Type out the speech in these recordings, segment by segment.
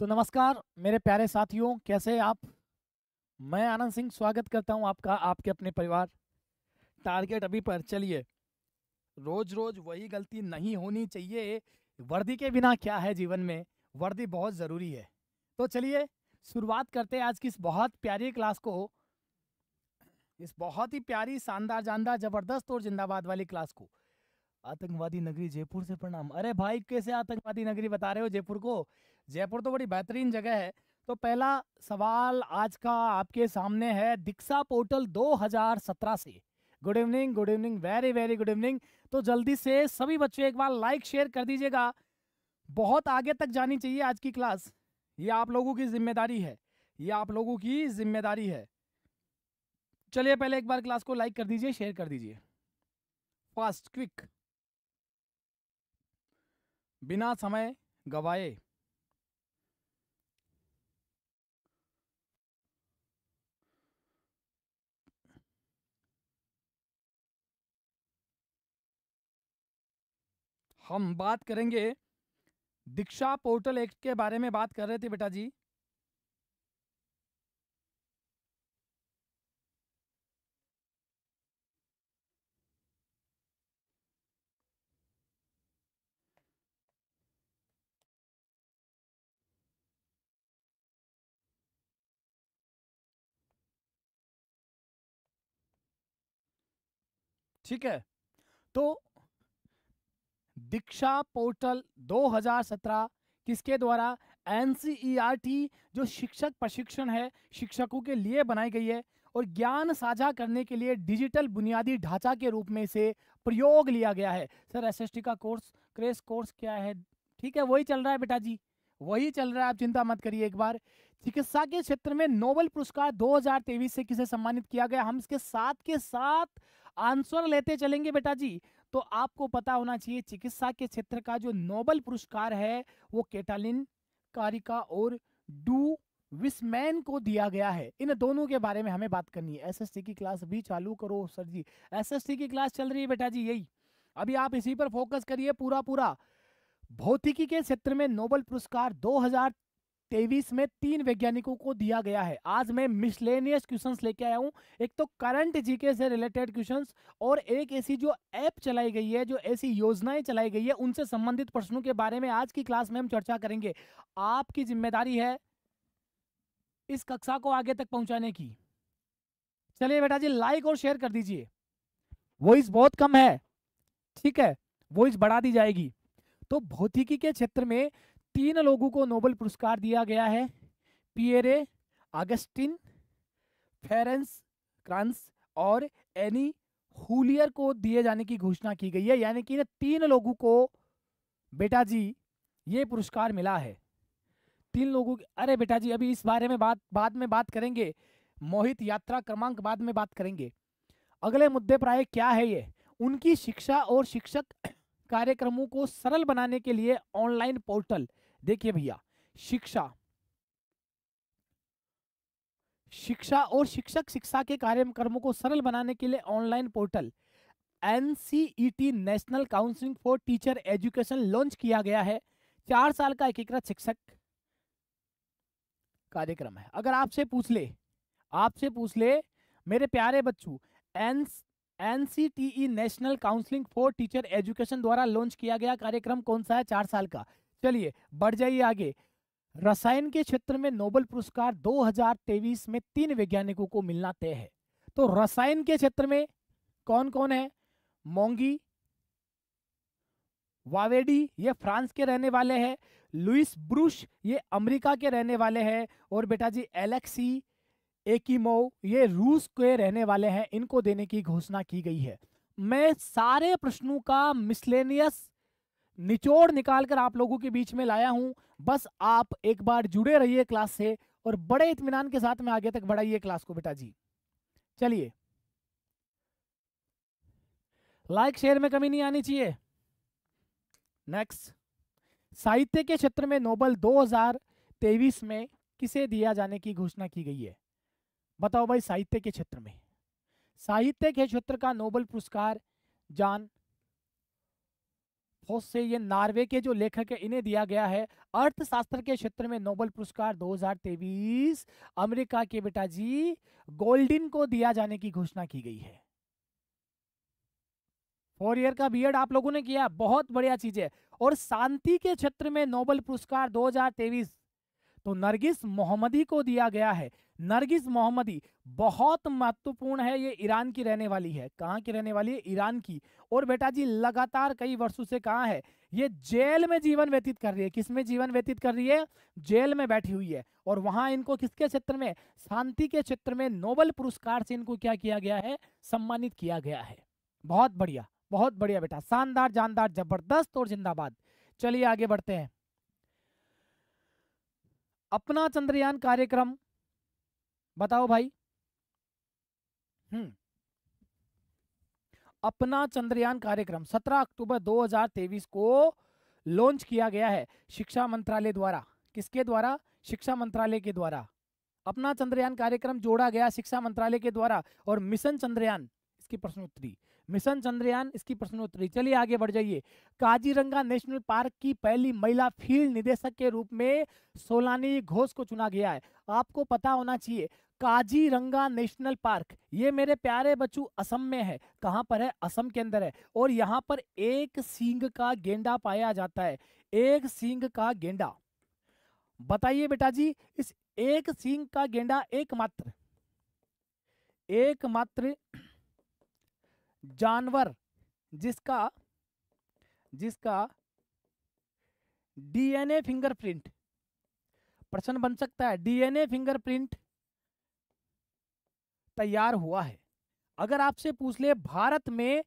तो नमस्कार, मेरे प्यारे साथियों, कैसे आप? मैं आनंद सिंह स्वागत करता हूँ आपका, आपके अपने परिवार। टारगेट अभी पर, चलिए। रोज रोज वही गलती नहीं होनी चाहिए, वर्दी के बिना क्या है जीवन में? वर्दी बहुत ज़रूरी है। तो चलिए, शुरुआत करते हैं आज की इस बहुत प्यारी क्लास को। इस बहुत ही प्यारी, शानदार, जानदार, ज़बरदस्त और जिंदाबाद वाली क्लास को। आतंकवादी नगरी जयपुर से प्रणाम। अरे भाई, कैसे आतंकवादी नगरी बता रहे हो जयपुर को? जयपुर तो बड़ी बेहतरीन जगह है। तो पहला सवाल आज का आपके सामने है, दीक्षा पोर्टल 2017 से। Good evening good evening, very very good evening. तो जल्दी से सभी बच्चे, एक बार लाइक, शेयर कर दीजिएगा। बहुत आगे तक जानी चाहिए आज की क्लास। ये आप लोगों की ज़िम्मेदारी है। ये आप लोगों की ज़िम्मेदारी है। चलिए पहले एक बार क्लास को लाइक कर दीजिए, शेयर कर दीजिए। Fast, quick. बिना समय गवाए। हम बात करेंगे दीक्षा पोर्टल एक्ट के बारे में बात कर रहे थे बेटा जी ठीक है तो दीक्षा पोर्टल 2017 किसके द्वारा एनसीईआरटी जो शिक्षक प्रशिक्षण है, शिक्षकों के लिए बनाई गई है, और ज्ञान साझा करने के लिए डिजिटल बुनियादी ढांचा के रूप में से प्रयोग लिया गया है। सर एसएसटी का कोर्स, क्रेश कोर्स क्या है? ठीक है, वही चल रहा है बेटा जी, वही चल रहा है, आप चिंता मत करिए एक बार। चिकित्सा के क्षेत्र में नोबेल पुरस्कार 2023 से किसे सम्मानित किया गया? हम इसके साथ के साथ आंसर लेते चलेंगे बेटा जी। तो आपको पता होना चाहिए, चिकित्सा के क्षेत्र का जो नोबल पुरस्कार है, वो केटालिन, कारिका और डू विस्मैन को दिया गया है। इन दोनों के बारे में हमें बात करनी है। एसएसटी की क्लास भी चालू करो सर जी। एसएसटी की क्लास चल रही है बेटा जी, यही। अभी आप इसी पर फोकस करिए पूरा पूरा भौतिकी के क्षेत्र में नोबल पुरस्कार तेईस में तीन वैज्ञानिकों को दिया गया है। आज मैं मिसलेनियस क्वेश्चंस लेके आया हूँ। एक तो करंट जीके से रिलेटेड क्वेश्चंस और एक ऐसी जो ऐप चलाई गई है, जो ऐसी योजनाएँ चलाई गई है, उनसे संबंधित प्रश्नों के बारे में आज की क्लास में हम चर्चा करेंगे। आपकी ज़िम्मेदारी है इस कक्षा को आगे तक पहुँचाने की। चलिए बेटा जी, लाइक और शेयर कर दीजिए। वॉइस बहुत कम है। ठीक है, वॉइस बढ़ा दी जाएगी। तो भौतिकी के क्षेत्र में तीन लोगों को नोबेल पुरस्कार दिया गया है। पियरे अगस्टिन फेरेंस, क्रांस और एनी हुलियर को दिए जाने की घोषणा की गई है। यानी कि तीन लोगों को, बेटा जी, ये पुरस्कार मिला है। तीन लोगों अरे बेटा जी, अभी इस बारे में बात, बाद में बात करेंगे। मोहित यात्रा क्रमांक बाद में बात करेंगे। अगले मुद्दे प्राय क्या है ये? उनकी शिक्षा और शिक्षक कार्यक्रमों को सरल बनाने के लिए ऑनलाइन पोर्टल देखिए भैया, शिक्षा। शिक्षा और शिक्षक शिक्षा के कार्यक्रमों को सरल बनाने के लिए online portal NCET national counselling for teacher education launch किया गया है। चार साल का एकीकृत शिक्षक कार्यक्रम है। अगर आपसे पूछ ले, आपसे पूछ ले, मेरे प्यारे बच्चों, N national counselling for teacher education द्वारा लॉन्च किया गया कार्यक्रम कौन सा है? चार साल का। चलिए, बढ़ जाइए आगे। रसायन के क्षेत्र में नोबेल पुरस्कार 2023 में तीन वैज्ञानिकों को मिलना तय है। तो रसायन के क्षेत्र में कौन कौन है? मोंगी, वावेडी, ये फ्रांस के रहने वाले हैं। लुइस ब्रुश, ये अमेरिका के रहने वाले हैं। और बेटा जी, एलेक्सी एकीमो, ये रूस के रहने वाले हैं। इनको देने की घोषणा की गई है। मैं सारे प्रश्नों का मिसलेनियस निचोड़ निकालकर आप लोगों के बीच में लाया हूँ। बस आप एक बार जुड़े रहिए क्लास से और बड़े इतमान के साथ में आगे तक बढ़ाइए क्लास को, बेटा जी। चलिए। लाइक, शेयर में कमी नहीं आनी चाहिए। नेक्स्ट साहित्य के क्षेत्र में नोबल 2023 में किसे दिया जाने की घोषणा की गई है? बताओ भाई, साहित्य के क्षेत्र में। साहित्य के क्षेत्र का नोबल पुरस्कार जान फोस्से ये नार्वे के जो लेखक है, इन्हें दिया गया है अर्थशास्त्र के क्षेत्र में नोबेल पुरस्कार 2023 अमेरिका के बेटा जी, गोल्डिन को दिया जाने की घोषणा की गई है। फोर ईयर का बीएड आप लोगों ने किया, बहुत बढ़िया चीज़ है। और शांति के क्षेत्र में नोबल पुरस्कार 2023 तो नरगिस मोहम्मदी को दिया गया है। नरगिस मोहम्मदी बहुत महत्वपूर्ण है, ये ईरान की रहने वाली है। कहाँ की रहने वाली है? ईरान की। और बेटा जी, लगातार कई वर्षों से कहा है? ये जेल में जीवन व्यतीत कर रही है। किसमें जीवन व्यतीत कर रही है? जेल में बैठी हुई है। और वहाँ इनको किसके क्षेत्र में? शांति के क्षेत्र में नोबल पुरस्कार से इनको क्या किया गया है? सम्मानित किया गया है। बहुत बढ़िया बहुत बढ़िया बेटा। शानदार, जानदार, ज़बरदस्त और जिंदाबाद। चलिए आगे बढ़ते हैं। अपना चंद्रयान कार्यक्रम। बताओ भाई। हम्म। अपना चंद्रयान कार्यक्रम 17 अक्टूबर 2023 को लॉन्च किया गया है शिक्षा मंत्रालय द्वारा। किसके द्वारा? शिक्षा मंत्रालय के द्वारा। अपना चंद्रयान कार्यक्रम जोड़ा गया शिक्षा मंत्रालय के द्वारा और मिशन चंद्रयान। इसकी प्रश्नोत्तरी। मिशन चंद्रयान, इसकी प्रश्नोत्तरी। चलिए आगे बढ़ जाइए। काजीरंगा नेशनल पार्क की पहली महिला फ़ील्ड निदेशक के रूप में सोलानी घोष को चुना गया है। आपको पता होना चाहिए, काजीरंगा नेशनल पार्क, ये मेरे प्यारे बच्चों असम में है, कहाँ पर है? असम के अंदर है। और यहाँ पर एक सींग का गेंडा पाया जाता है, एक सींग का गेंडा। बताइए बेटा जी, इस एक सींग का गेंडा एकमात्र एकमात्र जानवर जिसका जिसका डीएनए फिंगरप्रिंट, प्रश्न बन सकता है, डीएनए फिंगरप्रिंट तैयार हुआ है। अगर आपसे पूछ ले, भारत में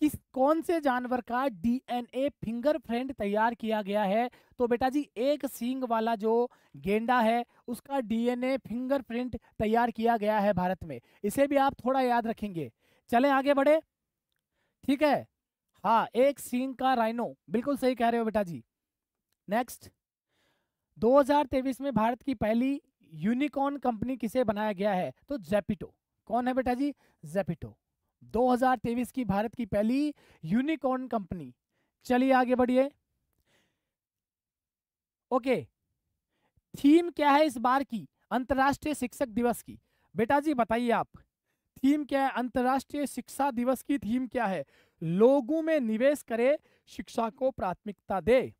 किस, कौन से जानवर का डीएनए फिंगरप्रिंट तैयार किया गया है? तो बेटा जी, एक सींग वाला जो गेंडा है, उसका डीएनए फिंगरप्रिंट तैयार किया गया है भारत में। इसे भी आप थोड़ा याद रखेंगे। चले आगे बढ़े। ठीक है? हाँ एक सींग का राइनो बिल्कुल सही कह रहे हो बेटा जी। नेक्स्ट 2023 में भारत की पहली यूनिकॉर्न कंपनी किसे बनाया गया है? तो जेपिटो कौन है बेटा जी? जेपिटो 2023 की भारत की पहली यूनिकॉर्न कंपनी चलिए आगे बढ़िए। ओके। थीम क्या है इस बार की? अंतरराष्ट्रीय शिक्षक दिवस की। बेटा जी, बताइए आप। थीम क्या है? अंतरराष्ट्रीय शिक्षा दिवस की थीम क्या है? लोगों में निवेश करे, शिक्षा को प्राथमिकता दे।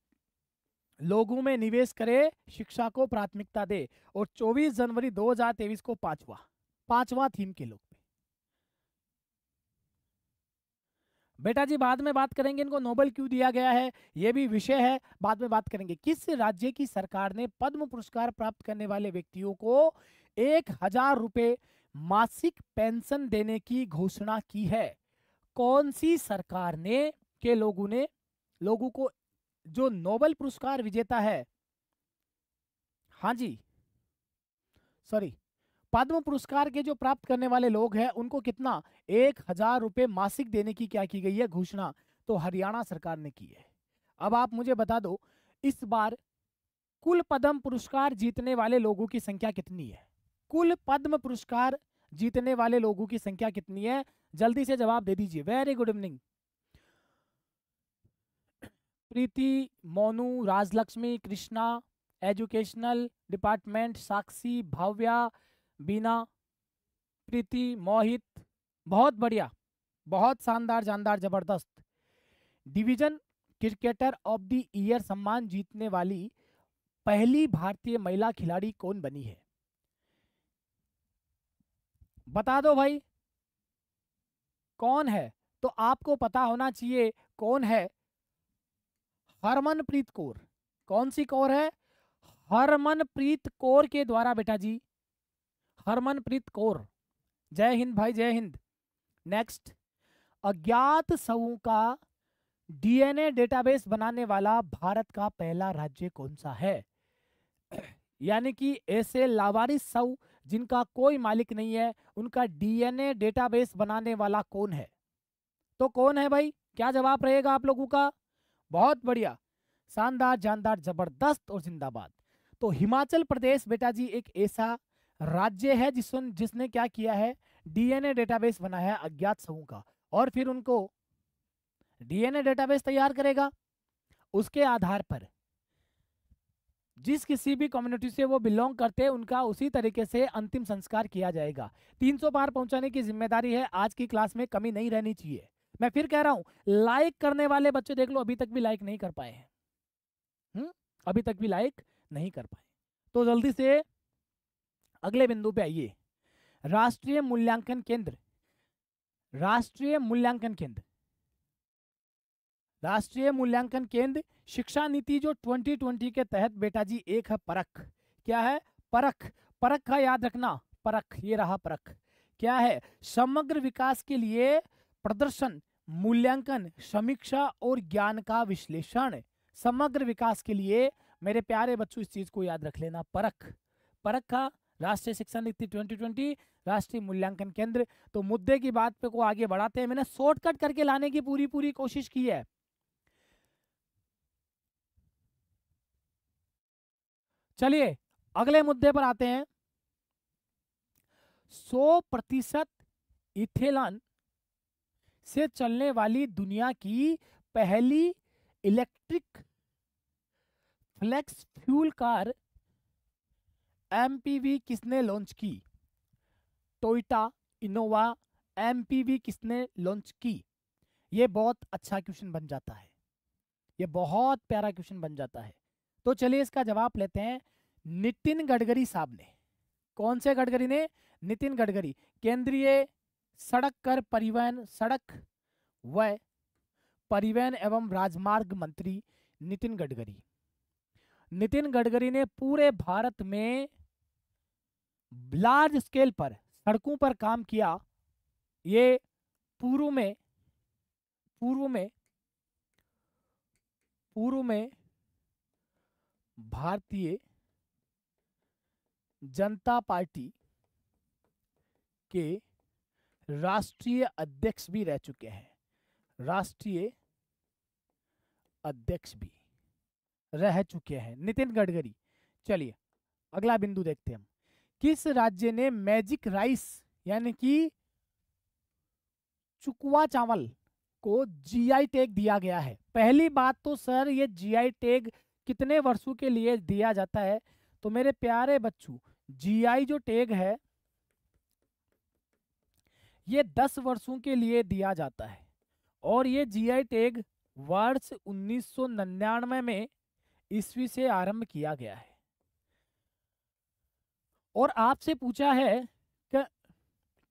लोगों में निवेश करे, शिक्षा को प्राथमिकता दे। और 24 जनवरी 2023 को पांचवा पांचवा थीम के लोग बेटा जी बाद में बात करेंगे, इनको नोबेल क्यों दिया गया है? यह भी विषय है, बाद में बात करेंगे। किस राज्य की सरकार ने पद्म पुरस्कार प्राप्त करने वाले व्यक्तियों को एक हज़ार रुपए मासिक पेंशन देने की घोषणा की है। कौन सी सरकार ने के लोगों ने, लोगों को जो नोबेल पुरस्कार विजेता है? हाँ जी। सॉरी, पद्म पुरस्कार के जो प्राप्त करने वाले लोग हैं, उनको कितना? एक हज़ार रुपए मासिक देने की क्या की गई है घोषणा? तो हरियाणा सरकार ने की है। अब आप मुझे बता दो, इस बार कुल पद्म पुरस्कार जीतने वाले लोगों की संख्या कितनी है? कुल पद्म पुरस्कार जीतने वाले लोगों की संख्या कितनी है? जल्दी से जवाब दे दीजिए। Very good evening Preeti, Monu, Rajalakshmi, Krishna, educational department, Sakshi, Bhavya, Bina, Preeti, Mohit, बहुत बढ़िया। बहुत शानदार, जानदार, ज़बरदस्त। Division cricketer of the year सम्मान जीतने वाली पहली भारतीय महिला खिलाड़ी कौन बनी है? बता दो भाई। कौन है? तो आपको पता होना चाहिए कौन है? हरमनप्रीत कौर। कौन सी कौर है? हरमनप्रीत कौर के द्वारा बेटा जी हरमनप्रीत कौर। जय हिंद भाई, जय हिंद। नेक्स्ट अज्ञात सऊ का डीएनए डेटाबेस बनाने वाला भारत का पहला राज्य कौन सा है? यानी कि ऐसे लावारिस सऊ। जिनका कोई मालिक नहीं है, उनका डीएनए डेटाबेस बनाने वाला कौन है? तो कौन है भाई? क्या जवाब रहेगा आप लोगों का? बहुत बढ़िया। शानदार, जानदार, ज़बरदस्त और जिंदाबाद। तो हिमाचल प्रदेश, बेटा जी, एक ऐसा राज्य है जिस जिसने क्या किया है? डीएनए डेटाबेस बनाया है अज्ञात समूह का। और फिर उनको डीएनए डेटाबेस तैयार करेगा। उसके आधार पर जिस किसी भी कम्युनिटी से वो बिलोंग करते हैं, उनका उसी तरीके से अंतिम संस्कार किया जाएगा। 300 बार पहुँचाने की ज़िम्मेदारी है, आज की क्लास में कमी नहीं रहनी चाहिए। मैं फिर कह रहा हूँ लाइक करने वाले बच्चे देख लो, अभी तक भी लाइक नहीं कर पाए हैं। हम्म? अभी तक भी लाइक नहीं कर पाए। तो जल्दी से अगले बिंदु पे आइए। राष्ट्रीय मूल्यांकन केंद्र। राष्ट्रीय मूल्यांकन केंद्र। राष्ट्रीय मूल्यांकन केंद्र शिक्षा नीति जो 2020 के तहत बेटा जी एक है परख। क्या है? परख। परख का याद रखना। परख। ये रहा परख। क्या है? समग्र विकास के लिए प्रदर्शन, मूल्यांकन, समीक्षा और ज्ञान का विश्लेषण। समग्र विकास के लिए मेरे प्यारे बच्चों, इस चीज़ को याद रख लेना। परख। परख का राष्ट्रीय शिक्षा नीति 2020 राष्ट्रीय मूल्यांकन केंद्र। तो मुद्दे की बात पे को आगे बढ़ाते हैं। मैंने शॉर्टकट करके लाने की पूरी पूरी कोशिश की है। चलिए, अगले मुद्दे पर आते हैं। सौ प्रतिशत इथेलन से चलने वाली दुनिया की पहली electric flex fuel car MPV किसने लॉन्च की? टोयोटा इनोवा एमपीवी किसने लॉन्च की? ये बहुत अच्छा क्वेश्चन बन जाता है। ये बहुत प्यारा क्वेश्चन बन जाता है। तो चलिए इसका जवाब लेते हैं नितिन गडकरी साहब ने। कौन से गडकरी ने? नितिन गडकरी। केंद्रीय सड़क कर परिवहन सड़क व परिवहन एवं राजमार्ग मंत्री नितिन गडकरी। नितिन गडकरी ने पूरे भारत में लार्ज स्केल पर सड़कों पर काम किया। ये पूर्व में पूर्व में पूर्व में भारतीय जनता पार्टी के राष्ट्रीय अध्यक्ष भी रह चुके हैं। राष्ट्रीय अध्यक्ष भी रह चुके हैं। नितिन गडकरी, चलिए, अगला बिंदु देखते हैं हम। किस राज्य ने मैजिक राइस यानी कि चुकवा चावल को जीआई टैग दिया गया है? पहली बात तो सर ये जीआई टैग कितने वर्षों के लिए दिया जाता है? तो मेरे प्यारे बच्चों जीआई जो टैग है, ये दस वर्षों के लिए दिया जाता है। और ये जीआई टैग वर्ष उन्नीस में ईस्वी से आरंभ किया गया है। और आपसे पूछा है कि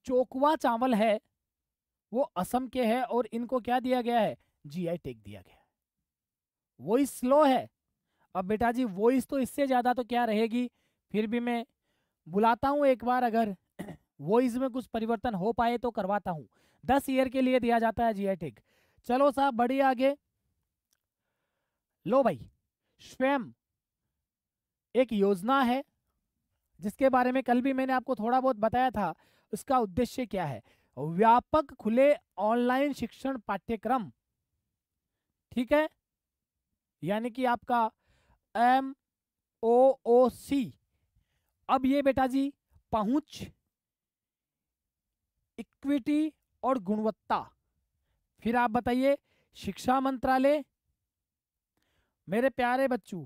चोकवा चावल है, वो असम के है और इनको क्या दिया गया है? जीआई टैग दिया गया है। वॉइस स्लो है। अब बेटा जी वॉइस तो इससे ज़्यादा तो क्या रहेगी? फिर भी मैं बुलाता हूँ एक बार, अगर वॉइस में कुछ परिवर्तन हो पाए तो करवाता हूँ। दस ईयर के लिए दिया जाता है टैग चलो साहब, बढ़िए आगे। लो भाई, स्वयं एक योजना है, जिसके बारे में कल भी मैंने आपको थोड़ा बहुत बताया था। उसका उद्देश्य क्या है? व्यापक खुले ऑनलाइन शिक्षण पाठ्यक्रम। ठीक है? यानी कि आपका एम, ओ ओ, सी। अब ये बेटा जी, पहुँच। इक्विटी और गुणवत्ता। फिर आप बताइए, शिक्षा मंत्रालय? मेरे प्यारे बच्चों,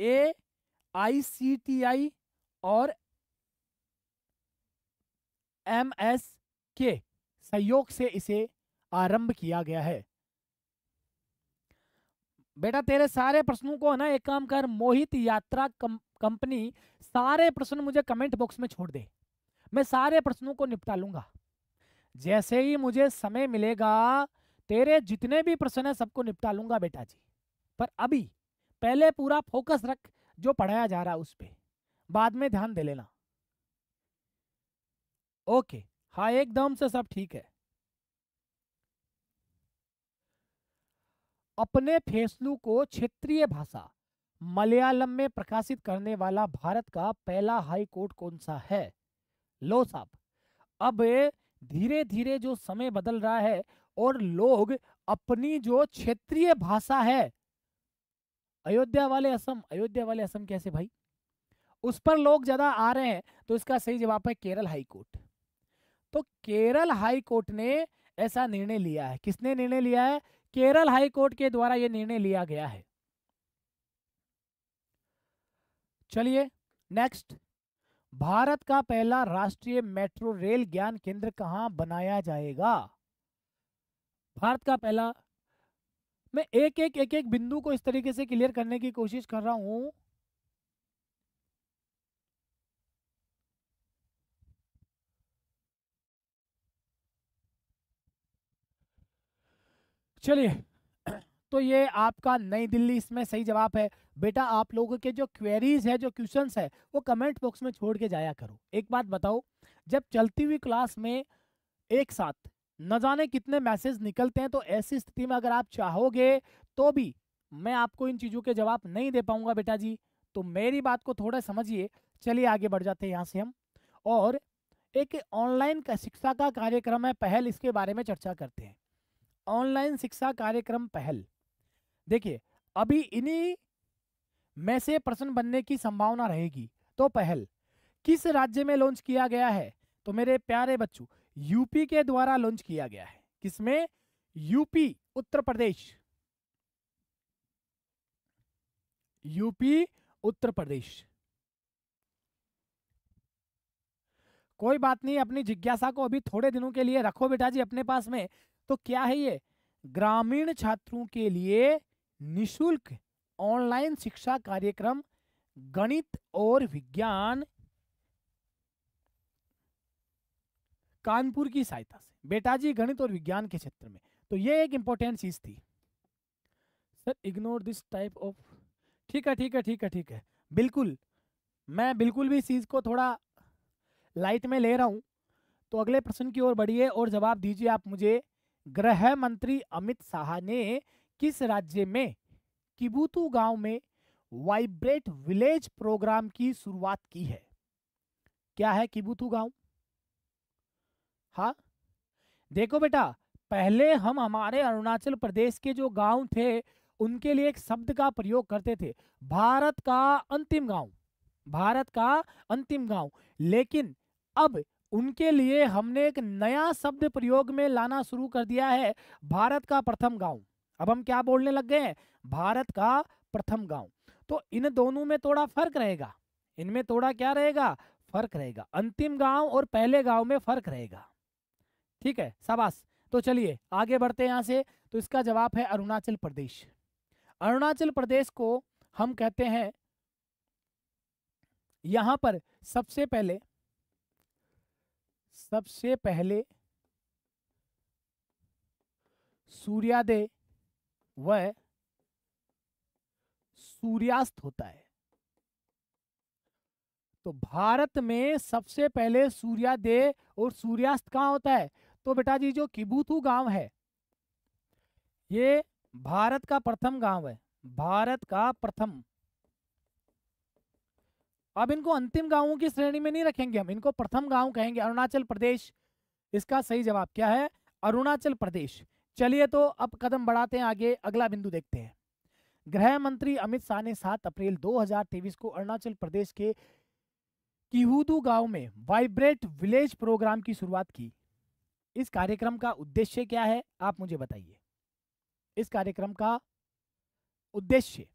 ए, आई सी टी आई और एम एस के सहयोग से इसे आरंभ किया गया है। बेटा, तेरे सारे प्रश्नों को है ना एक काम कर, मोहित यात्रा कंपनी सारे प्रश्न मुझे कमेंट बॉक्स में छोड़ दे। मैं सारे प्रश्नों को निपटा लूँगा। जैसे ही मुझे समय मिलेगा, तेरे जितने भी प्रश्न है सबको निपटा लूँगा बेटा जी। पर अभी पहले पूरा फोकस रख जो पढ़ाया जा रहा है उस पर बाद में ध्यान दे लेना। ओके हाँ एकदम से सब ठीक है। अपने फैसलों को क्षेत्रीय भाषा, मलयालम में प्रकाशित करने वाला भारत का पहला हाई कोर्ट कौन सा है? लो साहब, अब धीरे धीरे जो समय बदल रहा है और लोग अपनी जो क्षेत्रीय भाषा है, अयोध्या वाले असम, अयोध्या वाले असम कैसे भाई? उस पर लोग ज़्यादा आ रहे हैं तो इसका सही जवाब है केरल हाई कोर्ट। तो केरल हाई कोर्ट ने ऐसा निर्णय लिया है। किसने निर्णय लिया है? केरल हाई कोर्ट के द्वारा यह निर्णय लिया गया है। चलिए नेक्स्ट भारत का पहला राष्ट्रीय मेट्रो रेल ज्ञान केंद्र कहाँ बनाया जाएगा? भारत का पहला, मैं एक एक एक एक बिंदु को इस तरीके से क्लियर करने की कोशिश कर रहा हूँ। चलिए तो ये आपका नई दिल्ली इसमें सही जवाब है। बेटा, आप लोगों के जो क्वेरीज है, जो क्वेश्चंस है, वो कमेंट बॉक्स में छोड़ के जाया करो। एक बात बताओ, जब चलती हुई क्लास में एक साथ न जाने कितने मैसेज निकलते हैं तो ऐसी स्थिति में अगर आप चाहोगे तो भी मैं आपको इन चीज़ों के जवाब नहीं दे पाऊँगा बेटा जी। तो मेरी बात को थोड़ा समझिए। चलिए आगे बढ़ जाते हैं यहाँ से हम। और एक ऑनलाइन शिक्षा का कार्यक्रम है, पहल इसके बारे में चर्चा करते हैं। ऑनलाइन शिक्षा कार्यक्रम पहल। देखिए, अभी इन्हीं में से प्रश्न बनने की संभावना रहेगी। तो पहल, किस राज्य में लॉन्च किया गया है? तो मेरे प्यारे बच्चों, यूपी के द्वारा लॉन्च किया गया है। किसमें? यूपी, उत्तर प्रदेश। यूपी, उत्तर प्रदेश। कोई बात नहीं, अपनी जिज्ञासा को अभी थोड़े दिनों के लिए रखो बेटा जी, अपने पास में तो क्या है ये? ग्रामीण छात्रों के लिए निशुल्क ऑनलाइन शिक्षा कार्यक्रम, गणित और विज्ञान कानपुर की सहायता से। बेटा जी गणित और विज्ञान के क्षेत्र में। तो ये एक इंपॉर्टेंट चीज़ थी। Sir ignore this type of ठीक है ठीक है ठीक है ठीक है। बिल्कुल, मैं बिल्कुल भी इस चीज़ को थोड़ा लाइट में ले रहा हूँ। तो अगले प्रश्न की ओर बढ़िए और जवाब दीजिए आप मुझे। गृह मंत्री अमित शाह ने किस राज्य में किबूतू गाँव में वाइब्रेट विलेज प्रोग्राम की शुरुआत की है? क्या है किबूतू गाँव? हाँ देखो बेटा, पहले हम हमारे अरुणाचल प्रदेश के जो गाँव थे, उनके लिए एक शब्द का प्रयोग करते थे, भारत का अंतिम गाँव, भारत का अंतिम गाँव। लेकिन अब उनके लिए हमने एक नया शब्द प्रयोग में लाना शुरू कर दिया है, भारत का प्रथम गाँव। अब हम क्या बोलने लग गए हैं? भारत का प्रथम गाँव। तो इन दोनों में थोड़ा फ़र्क रहेगा। इनमें थोड़ा क्या रहेगा? फ़र्क रहेगा। अंतिम गाँव और पहले गाँव में फ़र्क रहेगा। ठीक है, शाबाश। तो चलिए, आगे बढ़ते यहाँ से। तो इसका जवाब है अरुणाचल प्रदेश। अरुणाचल प्रदेश को हम कहते हैं, यहाँ पर सबसे पहले सबसे पहले सूर्यादय व सूर्यास्त होता है। तो भारत में सबसे पहले सूर्यादय और सूर्यास्त कहाँ होता है? तो बेटा जी जो किबूथू गाँव है, ये भारत का प्रथम गाँव है। भारत का प्रथम अब इनको अंतिम गाँवों की श्रेणी में नहीं रखेंगे हम, इनको प्रथम गाँव कहेंगे अरुणाचल प्रदेश। इसका सही जवाब क्या है? अरुणाचल प्रदेश। चलिए तो अब कदम बढ़ाते हैं आगे, अगला बिंदु देखते हैं। गृह मंत्री अमित शाह ने 7 अप्रैल 2023 को अरुणाचल प्रदेश के किहूदू गाँव में वाइब्रेट विलेज प्रोग्राम की शुरुआत की। इस कार्यक्रम का उद्देश्य क्या है? आप मुझे बताइए। इस कार्यक्रम का उद्देश्य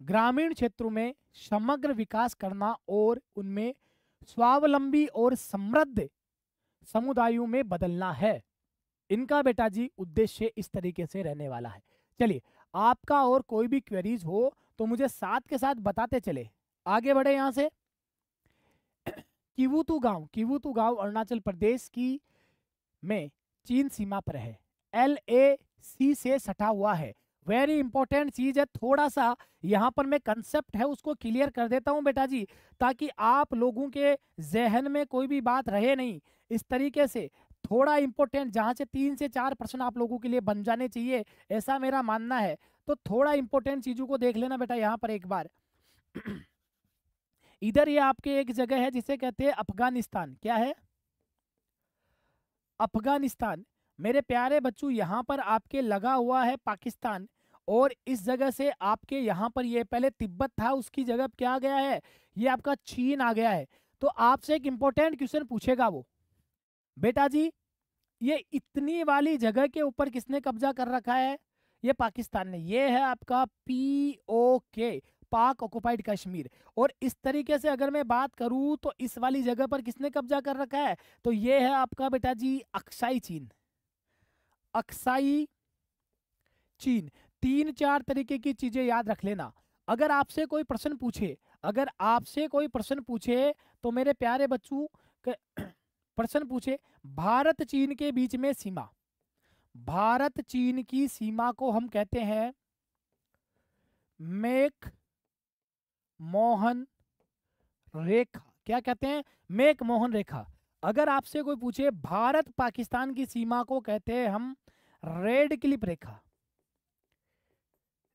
ग्रामीण क्षेत्रों में समग्र विकास करना और उनमें स्वावलंबी और समृद्ध समुदायों में बदलना है। इनका बेटा जी उद्देश्य इस तरीके से रहने वाला है। चलिए, आपका और कोई भी क्वेरीज हो तो मुझे साथ के साथ बताते चले। आगे बढ़े यहाँ से। किवुतु गाँव किवुतु गाँव, अरुणाचल प्रदेश की में चीन सीमा पर है। एल ए सी से सटा हुआ है। वेरी इंपॉर्टेंट चीज़ है थोड़ा सा यहाँ पर मैं कंसेप्ट है, उसको क्लियर कर देता हूँ बेटा जी, ताकि आप लोगों के जहन में कोई भी बात रहे नहीं। इस तरीके से थोड़ा इंपॉर्टेंट जहाँ से तीन से चार प्रश्न आप लोगों के लिए बन जाने चाहिए, ऐसा मेरा मानना है। तो थोड़ा इंपॉर्टेंट चीज़ों को देख लेना बेटा यहाँ पर एक बार। इधर ये आपके एक जगह है, जिसे कहते हैं अफ़गानिस्तान। क्या है? अफ़गानिस्तान। मेरे प्यारे बच्चों, यहाँ पर आपके लगा हुआ है पाकिस्तान और इस जगह से आपके यहाँ पर ये पहले तिब्बत था, उसकी जगह क्या गया है? ये आपका चीन आ गया है। तो आपसे एक इम्पोर्टेंट क्वेश्चन पूछेगा वो। बेटा जी, ये इतनी वाली जगह के ऊपर किसने कब्जा कर रखा है? ये पाकिस्तान ने। ये है आपका पी ओ के पाक ऑक्युपाइड कश्मीर। और इस तरीके से अगर मैं बात करूँ तो इस वाली जगह पर किसने कब्जा कर रखा है? तो ये है आपका बेटा जी, अक्साई चीन। अक्साई चीन। तीन चार तरीके की चीज़ें याद रख लेना। अगर आपसे कोई प्रश्न पूछे, अगर आपसे कोई प्रश्न पूछे तो मेरे प्यारे बच्चों प्रश्न पूछे, भारत चीन के बीच में सीमा। भारत चीन की सीमा को हम कहते हैं मेक मोहन रेखा। क्या कहते हैं? मेक मोहन रेखा। अगर आपसे कोई पूछे, भारत पाकिस्तान की सीमा को कहते हैं हम रेड क्लिप रेखा।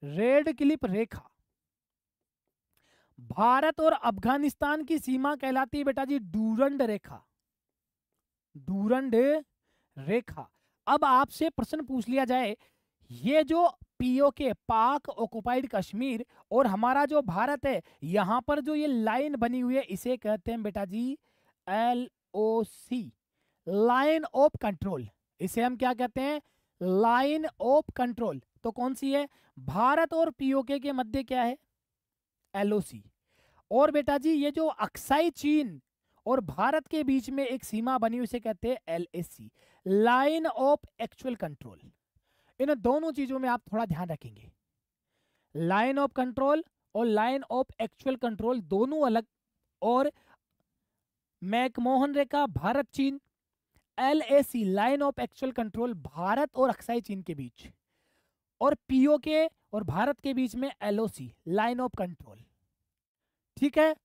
रेड क्लिप रेखा। भारत और अफ़गानिस्तान की सीमा कहलाती है बेटा जी डूरंड रेखा। डूरंड रेखा। अब आपसे प्रश्न पूछ लिया जाए, ये जो पीओके, पाक ऑक्युपाइड कश्मीर और हमारा जो भारत है, यहाँ पर जो ये लाइन बनी हुई है, इसे कहते हैं बेटा जी L O C line of control इसे हम क्या कहते हैं? लाइन ऑफ़ कंट्रोल तो कौन सी है? भारत और पीओके के मध्य क्या है? एलओसी और बेटा जी, ये जो अक्साई चीन और भारत के बीच में एक सीमा बनी, उसे कहते हैं LAC line of actual control इन दोनों चीज़ों में आप थोड़ा ध्यान रखेंगे। लाइन ऑफ़ कंट्रोल और लाइन ऑफ़ एक्चुअल कंट्रोल दोनों अलग और मैकमोहन रेखा भारत चीन, LAC line of actual control Bharat और अक्साई चीन के बीच, और पीओके और भारत के बीच में एलओसी लाइन ऑफ़ कंट्रोल। ठीक है?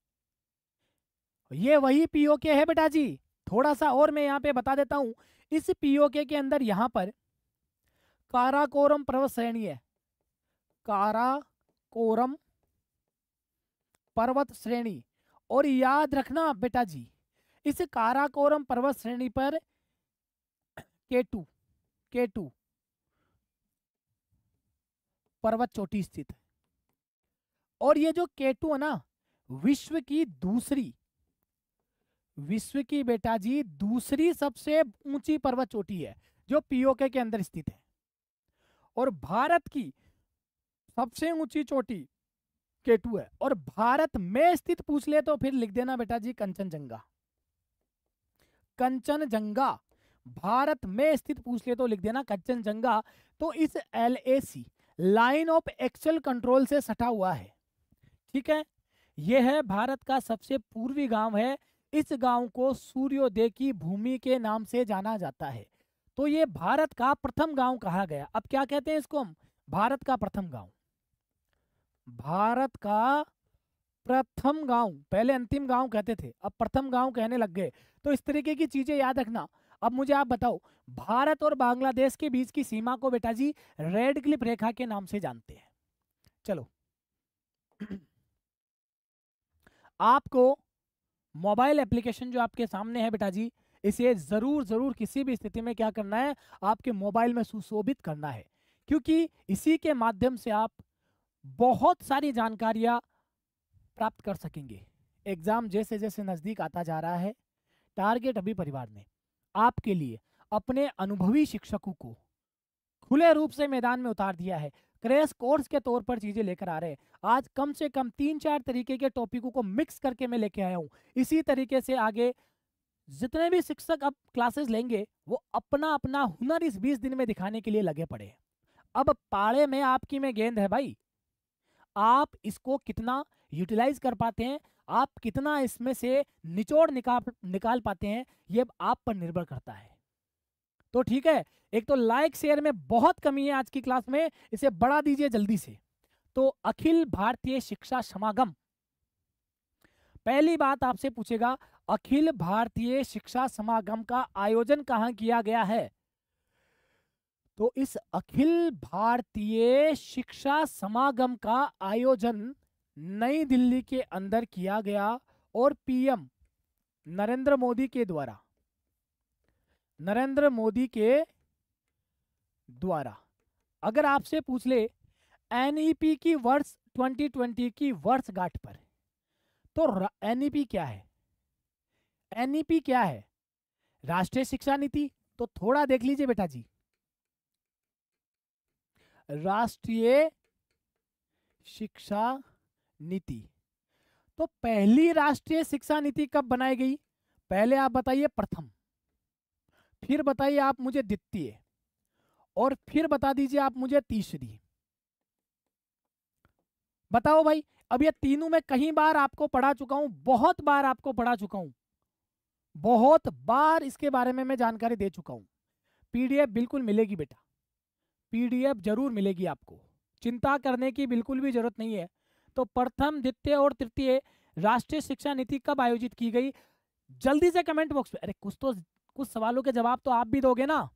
ये वही पीओके है बेटा जी। थोड़ा सा और मैं यहाँ पे बता देता हूँ। इस पीओके के अंदर यहाँ पर काराकोरम पर्वत श्रेणी है। काराकोरम पर्वत श्रेणी। और याद रखना बेटा जी इस काराकोरम पर्वत श्रेणी पर केटू केटू पर्वत चोटी स्थित है। और ये जो केटू है ना, विश्व की दूसरी, विश्व की बेटा जी, दूसरी सबसे ऊँची पर्वत चोटी है, जो पीओके के अंदर स्थित है। और भारत की सबसे ऊँची चोटी केटू है। और भारत में स्थित पूछ ले तो फिर लिख देना बेटा जी, कंचनजंगा। कंचनजंगा। भारत में स्थित पूछ ले तो लिख देना कंचनजंगा। तो इस LAC line of actual control से सटा हुआ है। ठीक है? यह है भारत का सबसे पूर्वी गाँव है। इस गाँव को सूर्योदय की भूमि के नाम से जाना जाता है। तो ये भारत का प्रथम गाँव कहा गया। अब क्या कहते हैं इसको हम? भारत का प्रथम गाँव। भारत का प्रथम गाँव, पहले अंतिम गाँव कहते थे, अब प्रथम गाँव कहने लग गए। तो इस तरीके की चीज़ें याद रखना। अब मुझे आप बताओ, भारत और बांग्लादेश के बीच की सीमा को बेटा जी रेड क्लिप रेखा के नाम से जानते हैं। चलो। आपको मोबाइल एप्लीकेशन जो आपके सामने है बेटा जी, इसे ज़रूर ज़रूर किसी भी स्थिति में क्या करना है, आपके मोबाइल में सुशोभित करना है। क्योंकि इसी के माध्यम से आप बहुत सारी जानकारियाँ प्राप्त कर सकेंगे। एग्ज़ाम जैसे जैसे नज़दीक आता जा रहा है, टारगेट अभी परिवार ने आपके लिए, अपने अनुभवी शिक्षकों को। खुले रूप से मैदान में उतार दिया है। क्रैश कोर्स के तौर पर चीज़ें लेकर आ रहे हैं। आज कम से कम तीन चार तरीके के टॉपिकों को मिक्स करके मैं लेके आया हूँ। इसी तरीके से आगे, जितने भी शिक्षक अब क्लासेस लेंगे, वो अपना अपना हुनर इस बीस दिन में दिखाने के लिए लगे पड़े अब पाड़े में आपकी में गेंद है भाई। आप इसको कितना यूटिलाइज कर पाते हैं, आप कितना इसमें से निचोड़ निकाल निकाल पाते हैं, ये आप पर निर्भर करता है। तो ठीक है, एक तो लाइक शेयर में बहुत कमी है आज की क्लास में, इसे बढ़ा दीजिए जल्दी से। तो अखिल भारतीय शिक्षा समागम। पहली बात आपसे पूछेगा, अखिल भारतीय शिक्षा समागम का आयोजन कहाँ किया गया है? तो इस अखिल भारतीय शिक्षा समागम का आयोजन नई दिल्ली के अंदर किया गया और पीएम नरेंद्र मोदी के द्वारा, नरेंद्र मोदी के द्वारा। अगर आपसे पूछ ले, एनईपी की वर्ष 2020 की वर्ष वर्षगांठ पर तो एनईपी क्या है? एनईपी क्या है? राष्ट्रीय शिक्षा नीति तो थोड़ा देख लीजिए बेटा जी। राष्ट्रीय शिक्षा नीति। तो पहली राष्ट्रीय शिक्षा नीति कब बनाई गई? पहले आप बताइए प्रथम। फिर बताइए आप मुझे द्वितीय। और फिर बता दीजिए आप मुझे तीसरी। बताओ भाई, अब ये तीनों में कहीं बार आपको पढ़ा चुका हूँ, बहुत बार आपको पढ़ा चुका हूँ। बहुत बार इसके बारे में मैं जानकारी दे चुका हूँ। पीडीएफ बिल्कुल मिलेगी बेटा। पीडीएफ ज़रूर मिलेगी आपको। चिंता करने की बिल्कुल भी ज़रूरत नहीं है। तो प्रथम, द्वितीय और तृतीय राष्ट्रीय शिक्षा नीति कब आयोजित की गई? जल्दी से कमेंट बॉक्स में। अरे, कुछ तो कुछ सवालों के जवाब तो आप भी दोगे ना।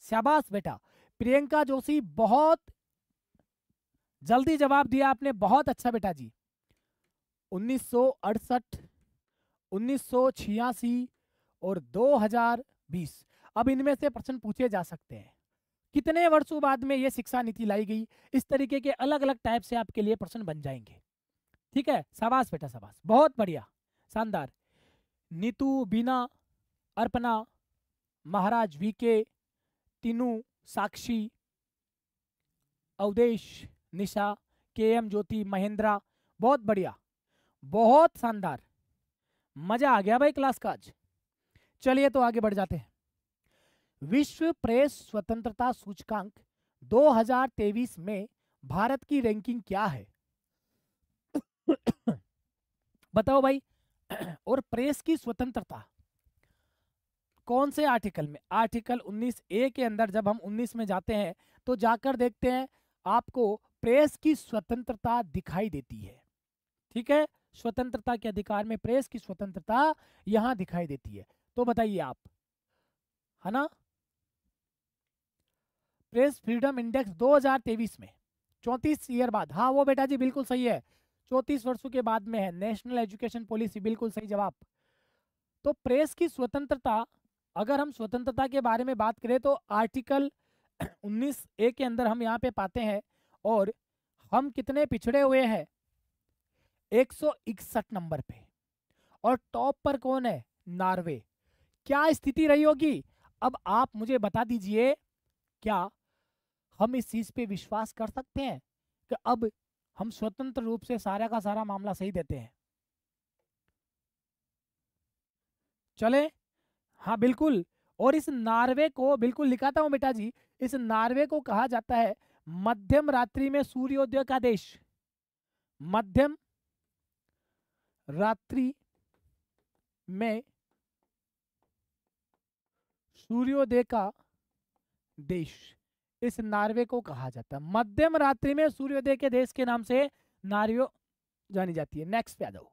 शाबाश बेटा। प्रियंका जोशी, बहुत जल्दी जवाब दिया आपने। बहुत अच्छा बेटा जी। उन्नीस सौ अड़सठ, उन्नीस सौ छियासी और 2020 अब इनमें से प्रश्न पूछे जा सकते हैं। कितने वर्षों बाद में ये शिक्षा नीति लाई गई? इस तरीके के अलग अलग टाइप से आपके लिए प्रश्न बन जाएँगे। ठीक है? शाबाश बेटा, शाबाश। बहुत बढ़िया। शानदार। नीतू, बीना अर्पणा महाराज वीके तीनू साक्षी अवदेश निशा, के एम, ज्योति, महेंद्रा। बहुत बढ़िया। बहुत शानदार। मज़ा आ गया भाई क्लास का आज। चलिए तो आगे बढ़ जाते हैं। विश्व प्रेस स्वतंत्रता सूचकांक 2023 में भारत की रैंकिंग क्या है? बताओ भाई। और प्रेस की स्वतंत्रता? कौन से आर्टिकल में? आर्टिकल 19 ए के अंदर जब हम 19 में जाते हैं तो जाकर देखते हैं, आपको प्रेस की स्वतंत्रता दिखाई देती है। ठीक है? स्वतंत्रता के अधिकार में प्रेस की स्वतंत्रता यहाँ दिखाई देती है। तो बताइए आप। है ना? प्रेस फ्रीडम इंडेक्स 2023 में। चौंतीस ईयर बाद। हाँ वो बेटा जी, बिल्कुल सही है। चौतीस वर्षों के बाद में है। नेशनल एजुकेशन पॉलिसी बिल्कुल सही जवाब। तो प्रेस की स्वतंत्रता, अगर हम स्वतंत्रता के बारे में बात करें तो आर्टिकल 19 ए के अंदर हम यहाँ पे पाते हैं और हम कितने पिछड़े हुए हैं? एक नंबर पे। और टॉप पर कौन है? नॉर्वे। क्या स्थिति रही होगी? अब आप मुझे बता दीजिए, क्या हम इस चीज़ पे विश्वास कर सकते हैं कि अब हम स्वतंत्र रूप से सारा का सारा मामला सही देते हैं। चले? हाँ बिल्कुल। और इस नार्वे को, बिल्कुल लिखाता हूँ बेटा जी इस नार्वे को कहा जाता है, मध्यम रात्रि में सूर्योदय का देश। मध्यम रात्रि में सूर्योदय का देश। इस नार्वे को कहा जाता है। मध्यम रात्रि में सूर्योदय के देश के नाम से नारियो जानी जाती है। नेक्स्ट पे आ जाओ।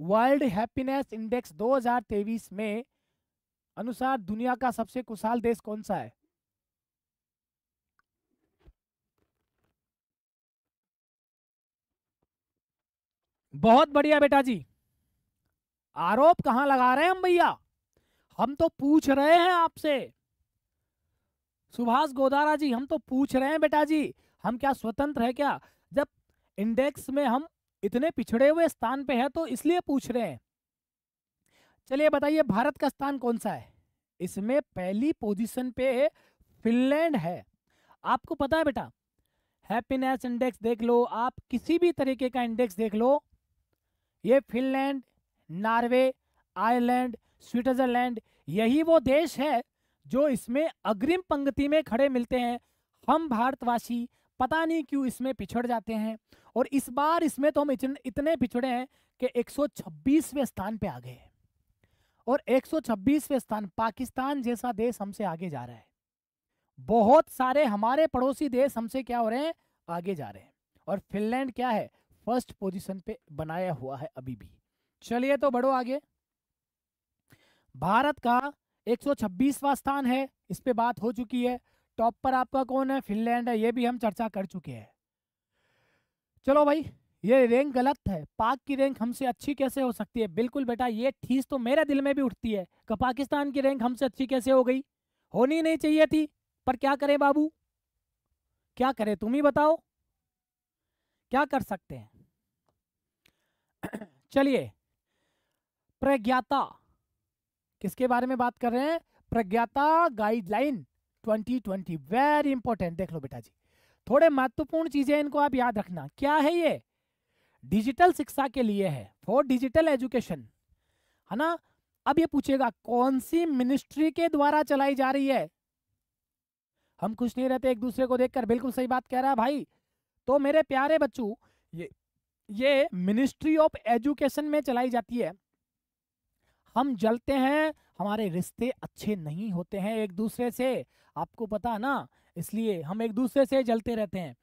वर्ल्ड हैप्पीनेस इंडेक्स 2023 में अनुसार दुनिया का सबसे खुशहाल देश कौन सा है? बहुत बढ़िया बेटा जी। आरोप कहाँ लगा रहे हैं हम भैया? हम तो पूछ रहे हैं आपसे। सुभाष गोदारा जी, हम तो पूछ रहे हैं बेटा जी, हम क्या स्वतंत्र है क्या? जब इंडेक्स में हम इतने पिछड़े हुए स्थान पे है तो इसलिए पूछ रहे हैं। चलिए बताइए, भारत का स्थान कौन सा है? इसमें पहली पोजीशन पे फिनलैंड है। आपको पता है बेटा, हैप्पीनेस इंडेक्स देख लो, आप किसी भी तरीके का इंडेक्स देख लो, ये फिनलैंड, नॉर्वे, आयरलैंड, स्विट्जरलैंड, यही वो देश है जो इसमें अग्रिम पंक्ति में खड़े मिलते हैं। हम भारतवासी, पता नहीं क्यों इसमें पिछड़ जाते हैं। और इस बार इसमें तो हम इतने पिछड़े हैं कि 126वें स्थान पे आ गए और 126वें स्थान पाकिस्तान जैसा देश हमसे आगे जा रहा है। बहुत सारे हमारे पड़ोसी देश हमसे क्या हो रहे हैं? आगे जा रहे हैं। और फिनलैंड क्या है? फ़र्स्ट पोजीशन पे बनाया हुआ है अभी भी। चलिए तो बढ़ो आगे। भारत का 126वां स्थान है, इस पे बात हो चुकी है। टॉप पर आपका कौन है? फिनलैंड है, ये भी हम चर्चा कर चुके हैं। चलो भाई, ये रैंक गलत है। पाक की रैंक हमसे अच्छी कैसे हो सकती है? बिल्कुल बेटा, ये ठीस तो मेरे दिल में भी उठती है कि पाकिस्तान की रैंक हमसे अच्छी कैसे हो गई। होनी नहीं चाहिए थी, पर क्या करें बाबू? क्या करें, तुम ही बताओ। क्या कर सकते हैं? चलिए, प्रज्ञाता। किसके बारे में बात कर रहे हैं? प्रज्ञाता गाइडलाइन 2020 वेरी इंपॉर्टेंट देख लो बेटा जी। थोड़े महत्वपूर्ण चीज़ें इनको आप याद रखना। क्या है ये? डिजिटल शिक्षा के लिए है फॉर डिजिटल एजुकेशन है ना? अब ये पूछेगा कौन सी मिनिस्ट्री के द्वारा चलाई जा रही है? हम खुश नहीं रहते एक दूसरे को देखकर, बिल्कुल सही बात कह रहा है भाई। तो मेरे प्यारे बच्चों, ये ये मिनिस्ट्री ऑफ़ एजुकेशन में चलाई जाती है। हम जलते हैं, हमारे रिश्ते अच्छे नहीं होते हैं एक दूसरे से। आपको पता ना? इसलिए हम एक दूसरे से जलते रहते हैं।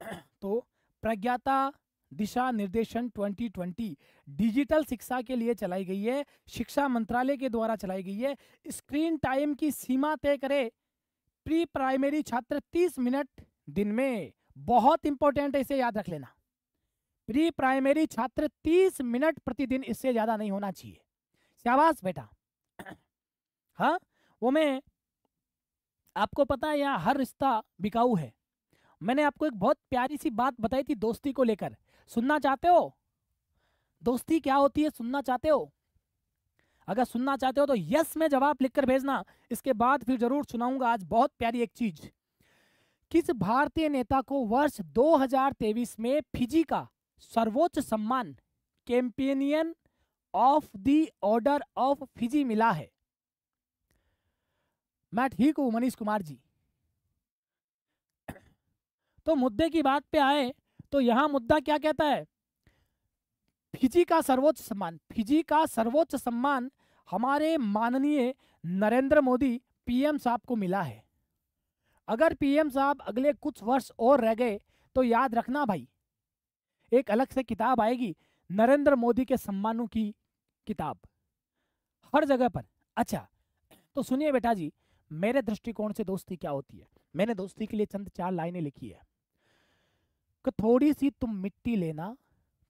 तो प्रज्ञाता दिशा निर्देशन 2020 डिजिटल शिक्षा के लिए चलाई गई है, शिक्षा मंत्रालय के द्वारा चलाई गई है। स्क्रीन टाइम की सीमा तय करे। प्री प्राइमरी छात्र 30 मिनट दिन में। बहुत इंपॉर्टेंट है, इसे याद रख लेना। प्री प्राइमरी छात्र 30 मिनट प्रतिदिन, इससे ज़्यादा नहीं होना चाहिए। शाबाश बेटा। हाँ वो मैं, आपको पता है यहाँ हर रिश्ता बिकाऊ है। मैंने आपको एक बहुत प्यारी सी बात बताई थी दोस्ती को लेकर। सुनना चाहते हो? दोस्ती क्या होती है, सुनना चाहते हो? अगर सुनना चाहते हो तो यस में जवाब लिखकर भेजना, इसके बाद फिर ज़रूर सुनाऊँगा आज बहुत प्यारी एक चीज़। किस भारतीय नेता को वर्ष 2023 में फिजी का सर्वोच्च सम्मान, companion of the order of Fiji मिला है। मैं ठीक हूँ, मनीष कुमार जी। तो मुद्दे की बात पे आए तो यहाँ मुद्दा क्या कहता है? फिजी का सर्वोच्च सम्मान, फिजी का सर्वोच्च सम्मान हमारे माननीय नरेंद्र मोदी पीएम साहब को मिला है। अगर पीएम साहब अगले कुछ वर्ष और रह गए तो याद रखना भाई। एक अलग से किताब आएगी, नरेंद्र मोदी के सम्मानों की किताब। हर जगह पर। अच्छा तो सुनिए बेटा जी, मेरे दृष्टिकोण से दोस्ती क्या होती है? मैंने दोस्ती के लिए चंद चार लाइनें लिखी है। कि थोड़ी सी तुम मिट्टी लेना,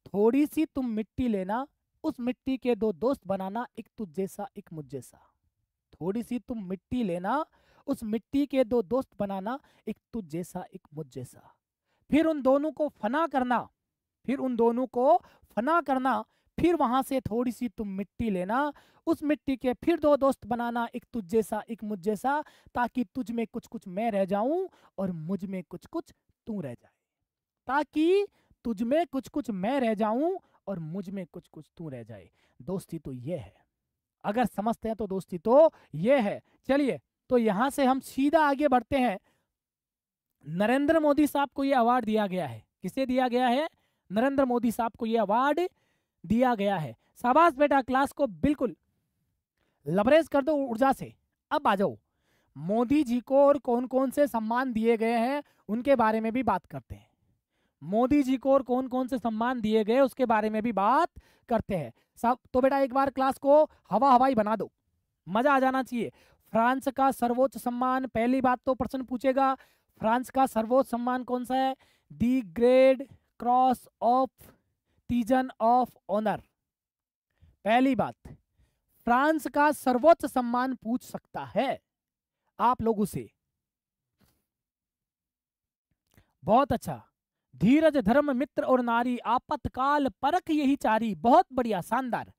थोड़ी सी तुम मिट्टी लेना, उस मिट्टी के दो दोस्त बनाना एक तुझ जैसा एक मुझ जैसा थोड़ी सी तुम मिट्टी लेना, उस मिट्टी के दो दोस्त बनाना एक तुझ जैसा एक मुझ जैसा फिर उन दोनों को फना करना, फिर उन दोनों को फना करना फिर वहाँ से थोड़ी सी तुम मिट्टी लेना, उस मिट्टी के फिर दो दोस्त बनाना, एक तुझ जैसा, एक मुझ जैसा, ताकि तुझ में कुछ कुछ मैं रह जाऊँ और मुझमें कुछ कुछ तू रह जाए। ताकि तुझ में कुछ कुछ मैं रह जाऊँ और मुझमें कुछ कुछ तू रह जाए। दोस्ती तो ये है। अगर समझते हैं तो दोस्ती तो ये है। चलिए तो यहाँ से हम सीधा आगे बढ़ते हैं। नरेंद्र मोदी साहब को यह अवार्ड दिया गया है। किसे दिया गया है? नरेंद्र मोदी साहब को यह अवार्ड दिया गया है। शाबाश बेटा, क्लास को बिल्कुल लबरेज कर दो ऊर्जा से। अब आ जाओ। मोदी जी को और कौन कौन से सम्मान दिए गए हैं, उनके बारे में भी बात करते हैं। मोदी जी को और कौन कौन से सम्मान दिए गए, उसके बारे में भी बात करते हैं। सब तो बेटा एक बार क्लास को हवा हवाई बना दो। मज़ा आ जाना चाहिए। फ्रांस का सर्वोच्च सम्मान, पहली बात तो प्रश्न पूछेगा, फ्रांस का सर्वोच्च सम्मान कौन सा है? The grade cross of legion of honour पहली बात, फ्रांस का सर्वोच्च सम्मान पूछ सकता है। आप लोगों से बहुत अच्छा। धीरज, धर्म, मित्र और नारी आपातकाल परख यही चारी। बहुत बढ़िया, शानदार।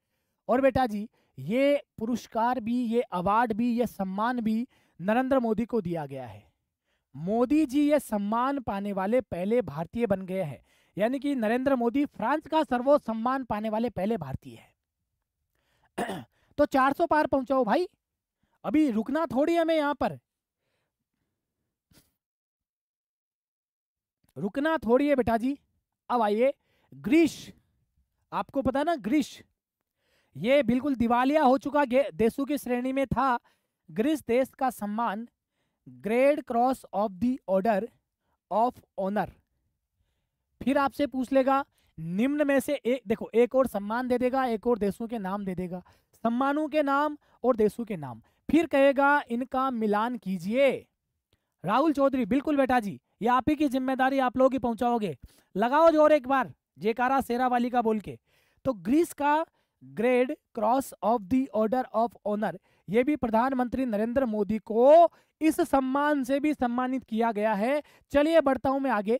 और बेटा जी, ये पुरस्कार भी, ये अवार्ड भी, ये सम्मान भी नरेंद्र मोदी को दिया गया है। मोदी जी ये सम्मान पाने वाले पहले भारतीय बन गए हैं। यानी कि नरेंद्र मोदी फ्रांस का सर्वोच्च सम्मान पाने वाले पहले भारतीय है। तो 400 पार पहुंचाओ भाई। अभी रुकना थोड़ी हमें यहाँ पर। रुकना थोड़ी है बेटा जी अब आइए ग्रीश आपको पता ना ग्रीश ये बिल्कुल दिवालिया हो चुका देशों की श्रेणी में था। ग्रीस देश का सम्मान, grade cross of the order of honour. फिर आपसे पूछ लेगा, निम्न में से एक देखो, एक और सम्मान दे देगा, एक और देशों के नाम दे देगा। सम्मानों के नाम और देशों के नाम। फिर कहेगा, इनका मिलान कीजिए। राहुल चौधरी, बिल्कुल बेटा जी, ये आप ही की ज़िम्मेदारी, आप लोग ही पहुंचाओगे। लगाओ ज़ोर एक बार, जेकारा सेरा वाली का बोल के। तो ग्रीस का grade, cross of the order of honour, ये भी प्रधानमंत्री नरेंद्र मोदी को इस सम्मान से भी सम्मानित किया गया है। चलिए, बढ़ता हूँ मैं आगे।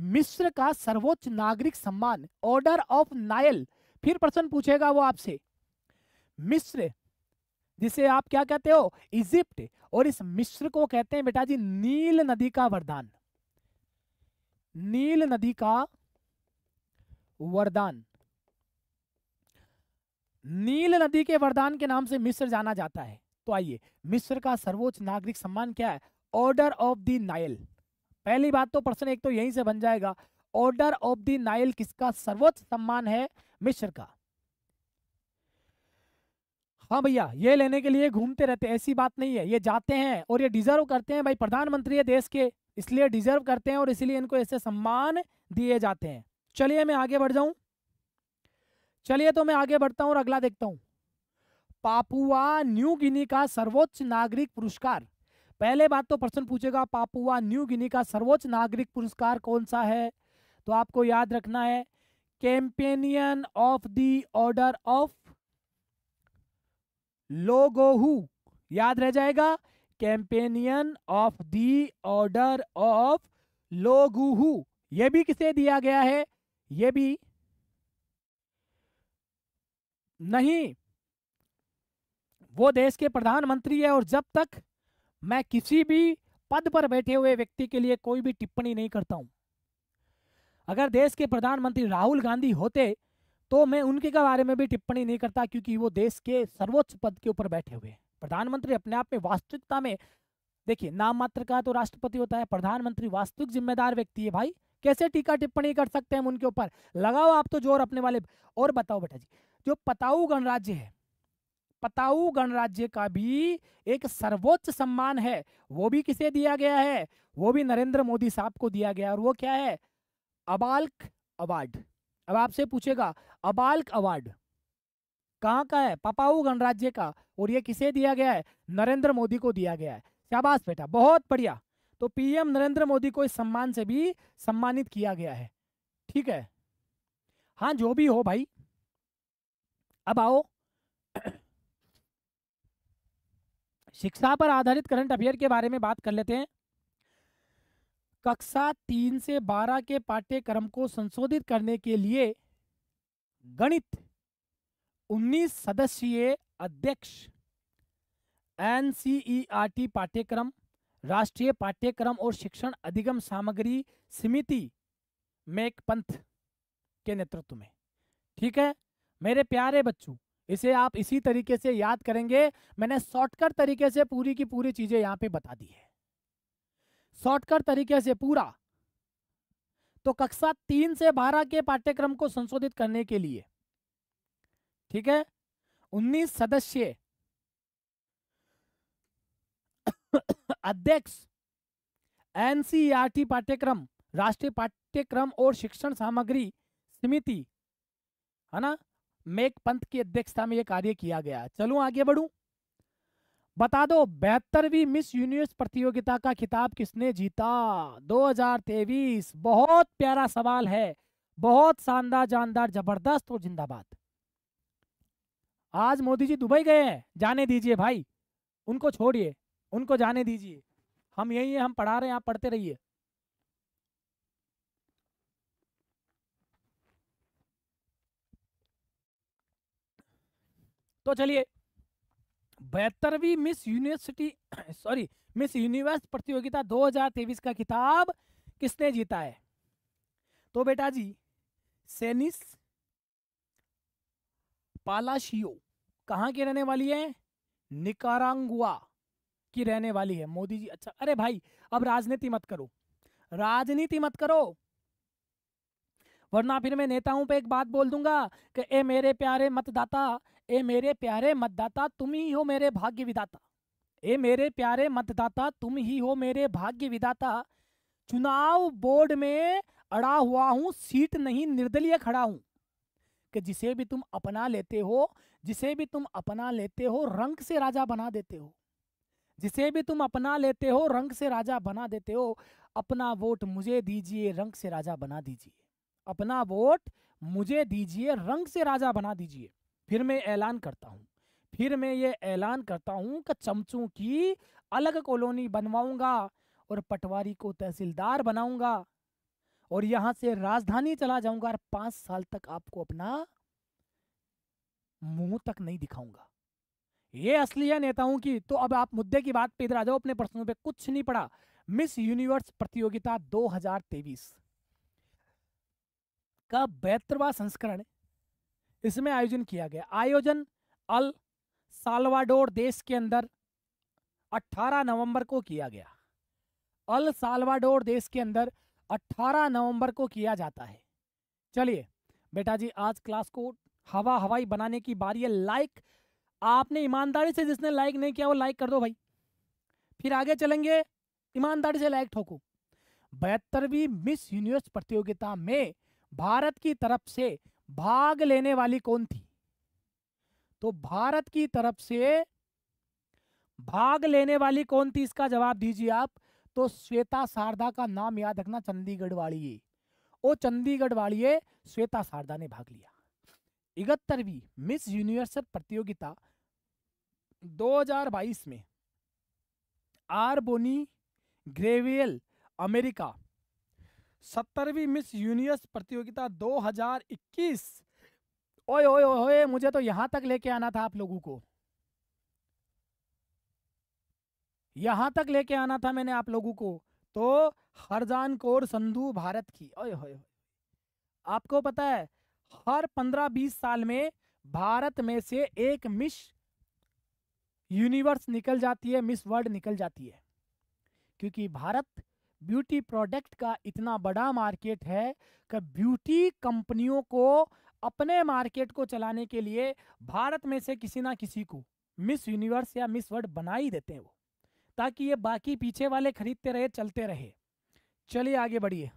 मिस्र का सर्वोच्च नागरिक सम्मान ऑर्डर ऑफ़ नायल फिर प्रश्न पूछेगा वो आपसे, मिस्र, जिसे आप क्या कहते हो? इजिप्ट। और इस मिस्र को कहते हैं बेटा जी नील नदी का वरदान। नील नदी का वरदान। नील नदी के वरदान के नाम से मिस्र जाना जाता है। तो आइए, मिस्र का सर्वोच्च नागरिक सम्मान क्या है? ऑर्डर ऑफ़ द नाइल पहली बात तो प्रश्न एक तो यहीं से बन जाएगा। ऑर्डर ऑफ़ द नाइल किसका सर्वोच्च सम्मान है? मिश्र का। हाँ भैया, ये लेने के लिए घूमते रहते ऐसी बात नहीं है। ये जाते हैं और ये डिजर्व करते हैं भाई, प्रधानमंत्री है देश के, इसलिए डिजर्व करते हैं और इसलिए इनको ऐसे सम्मान दिए जाते हैं। चलिए मैं आगे बढ़ जाऊँ। चलिए तो मैं आगे बढ़ता हूँ और अगला देखता हूँ। पापुआ न्यू गिनी का सर्वोच्च नागरिक पुरस्कार। पहले बात तो प्रश्न पूछेगा, पापुआ न्यू गिनी का सर्वोच्च नागरिक पुरस्कार कौन सा है? तो आपको याद रखना है, companion of the order of Logohu. याद रह जाएगा, companion of the order of Logohu. ये भी किसे दिया गया है? यह भी नहीं, वो देश के प्रधानमंत्री है और जब तक मैं किसी भी पद पर बैठे हुए व्यक्ति के लिए कोई भी टिप्पणी नहीं करता हूँ। अगर देश के प्रधानमंत्री राहुल गांधी होते तो मैं उनके के बारे में भी टिप्पणी नहीं करता क्योंकि वो देश के सर्वोच्च पद के ऊपर बैठे हुए हैं। प्रधानमंत्री अपने आप में वास्तविकता में, देखिए, नाम मात्र का तो राष्ट्रपति होता है, प्रधानमंत्री वास्तविक जिम्मेदार व्यक्ति है भाई। कैसे टीका टिप्पणी कर सकते हैं उनके ऊपर? लगाओ आप तो ज़ोर अपने वाले। और बताओ बेटा जी, जो पताऊ गणराज्य है पताऊ गणराज्य का भी एक सर्वोच्च सम्मान है। वो भी किसे दिया गया है? वो भी नरेंद्र मोदी साहब को दिया गया, और वो क्या है? अबाल्क अवार्ड। अब आपसे पूछेगा, अबाल्क अवार्ड कहाँ का है? पपाऊ गणराज्य का, और ये किसे दिया गया है? नरेंद्र मोदी को दिया गया है। शाबाश बेटा, बहुत बढ़िया। तो पीएम नरेंद्र मोदी को इस सम्मान से भी सम्मानित किया गया है। ठीक है? हाँ जो भी हो भाई। अब आओ। शिक्षा पर आधारित करंट अफेयर के बारे में बात कर लेते हैं। कक्षा तीन से बारह के पाठ्यक्रम को संशोधित करने के लिए गणित 19 सदस्यीय अध्यक्ष, एन एनसीईआरटी पाठ्यक्रम, राष्ट्रीय पाठ्यक्रम और शिक्षण अधिगम सामग्री समिति मेक पंथ के नेतृत्व में। ठीक है? मेरे प्यारे बच्चों इसे आप इसी तरीके से याद करेंगे। मैंने शॉर्टकट तरीके से पूरी की पूरी चीज़ें यहाँ पे बता दी है। शॉर्टकट तरीके से पूरा। तो कक्षा तीन से बारह के पाठ्यक्रम को संशोधित करने के लिए, ठीक है? उन्नीस सदस्य, अध्यक्ष एनसीईआरटी पाठ्यक्रम, राष्ट्रीय पाठ्यक्रम और शिक्षण सामग्री समिति, है ना? मेक पंथ की अध्यक्षता में यह कार्य किया गया। चलू आगे बढ़ू। बता दो बेहतरवीं मिस यूनिवर्स प्रतियोगिता का खिताब किसने जीता? 2023 बहुत प्यारा सवाल है। बहुत शानदार, जानदार, ज़बरदस्त और जिंदाबाद। आज मोदी जी दुबई गए हैं। जाने दीजिए भाई। उनको छोड़िए। उनको जाने दीजिए। हम यही है, हम पढ़ा रहे हैं, आप पढ़ते रहिए। तो चलिए, बहत्तरवीं miss university, sorry, miss universe प्रतियोगिता 2023 का किताब किसने जीता है? तो बेटा जी, सेनिस पालाशियो कहाँ की रहने वाली है? निकारांगुआ की रहने वाली है। मोदी जी अच्छा अरे भाई, अब राजनीति मत करो। राजनीति मत करो। वरना फिर मैं नेताओं पे एक बात बोल दूँगा कि, ए मेरे प्यारे मतदाता, ए मेरे प्यारे मतदाता, तुम ही हो मेरे भाग्य विदाता ए मेरे प्यारे मतदाता, तुम ही हो मेरे भाग्य विदाता चुनाव बोर्ड में अड़ा हुआ हूँ, सीट नहीं, निर्दलीय खड़ा हूँ। कि जिसे भी तुम अपना लेते हो, जिसे भी तुम अपना लेते हो, रंग से राजा बना देते हो। जिसे भी तुम अपना लेते हो, रंग से राजा बना देते हो। अपना वोट मुझे दीजिए, रंग से राजा बना दीजिए। अपना वोट मुझे दीजिए, रंग से राजा बना दीजिए। फिर मैं ऐलान करता हूँ। फिर मैं ये ऐलान करता हूँ कि चमचों की अलग कॉलोनी बनवाऊँगा और पटवारी को तहसीलदार बनाऊँगा और यहाँ से राजधानी चला जाऊँगा और पाँच साल तक आपको अपना मुँह तक नहीं दिखाऊँगा। ये असली है नेताओं की। तो अब आप मुद्दे की बात पे इधर आ जाओ, अपने प्रश्नों पे कुछ नहीं पड़ा मिस यूनिवर्स प्रतियोगिता 2023 का बहत्तरवा संस्करण इसमें आयोजन किया गया। आयोजन अल सालवाडोर देश के अंदर 18 नवंबर को किया गया। अल सालवाडोर देश के अंदर 18 नवंबर को किया जाता है। चलिए बेटा जी आज क्लास को हवा हवाई बनाने की बारी है। लाइक, आपने ईमानदारी से जिसने लाइक नहीं किया वो लाइक कर दो भाई। फिर आगे चलेंगे। ईमानदारी से लाइक ठोको। बहत्तरवीं मिस यूनिवर्स प्रतियोगिता में भारत की तरफ़ से भाग लेने वाली कौन थी? तो भारत की तरफ़ से भाग लेने वाली कौन थी? इसका जवाब दीजिए आप। तो श्वेता शारदा का नाम याद रखना चंडीगढ़ वाली वो चंडीगढ़ वाली श्वेता शारदा ने भाग लिया। इकहत्तरवीं मिस यूनिवर्सल प्रतियोगिता 2022 में आरबोनी, ग्रेवियल, अमेरिका सत्तरवीं मिस यूनिवर्स प्रतियोगिता 2021 ओए ओए ओए मुझे तो यहाँ तक लेके आना था आप लोगों को। यहाँ तक लेके आना था मैंने आप लोगों को। तो हरजान कौर संधु भारत की। ओए होए आपको पता है, हर पंद्रह बीस साल में भारत में से एक मिस यूनिवर्स निकल जाती है, मिस वर्ल्ड निकल जाती है। क्योंकि भारत ब्यूटी प्रोडक्ट का इतना बड़ा मार्केट है कि ब्यूटी कंपनियों को अपने मार्केट को चलाने के लिए भारत में से किसी ना किसी को मिस यूनिवर्स या मिस वर्ल्ड बना ही देते हैं वो, ताकि ये बाकी पीछे वाले खरीदते रहे, चलते रहे। चलिए आगे बढ़िए।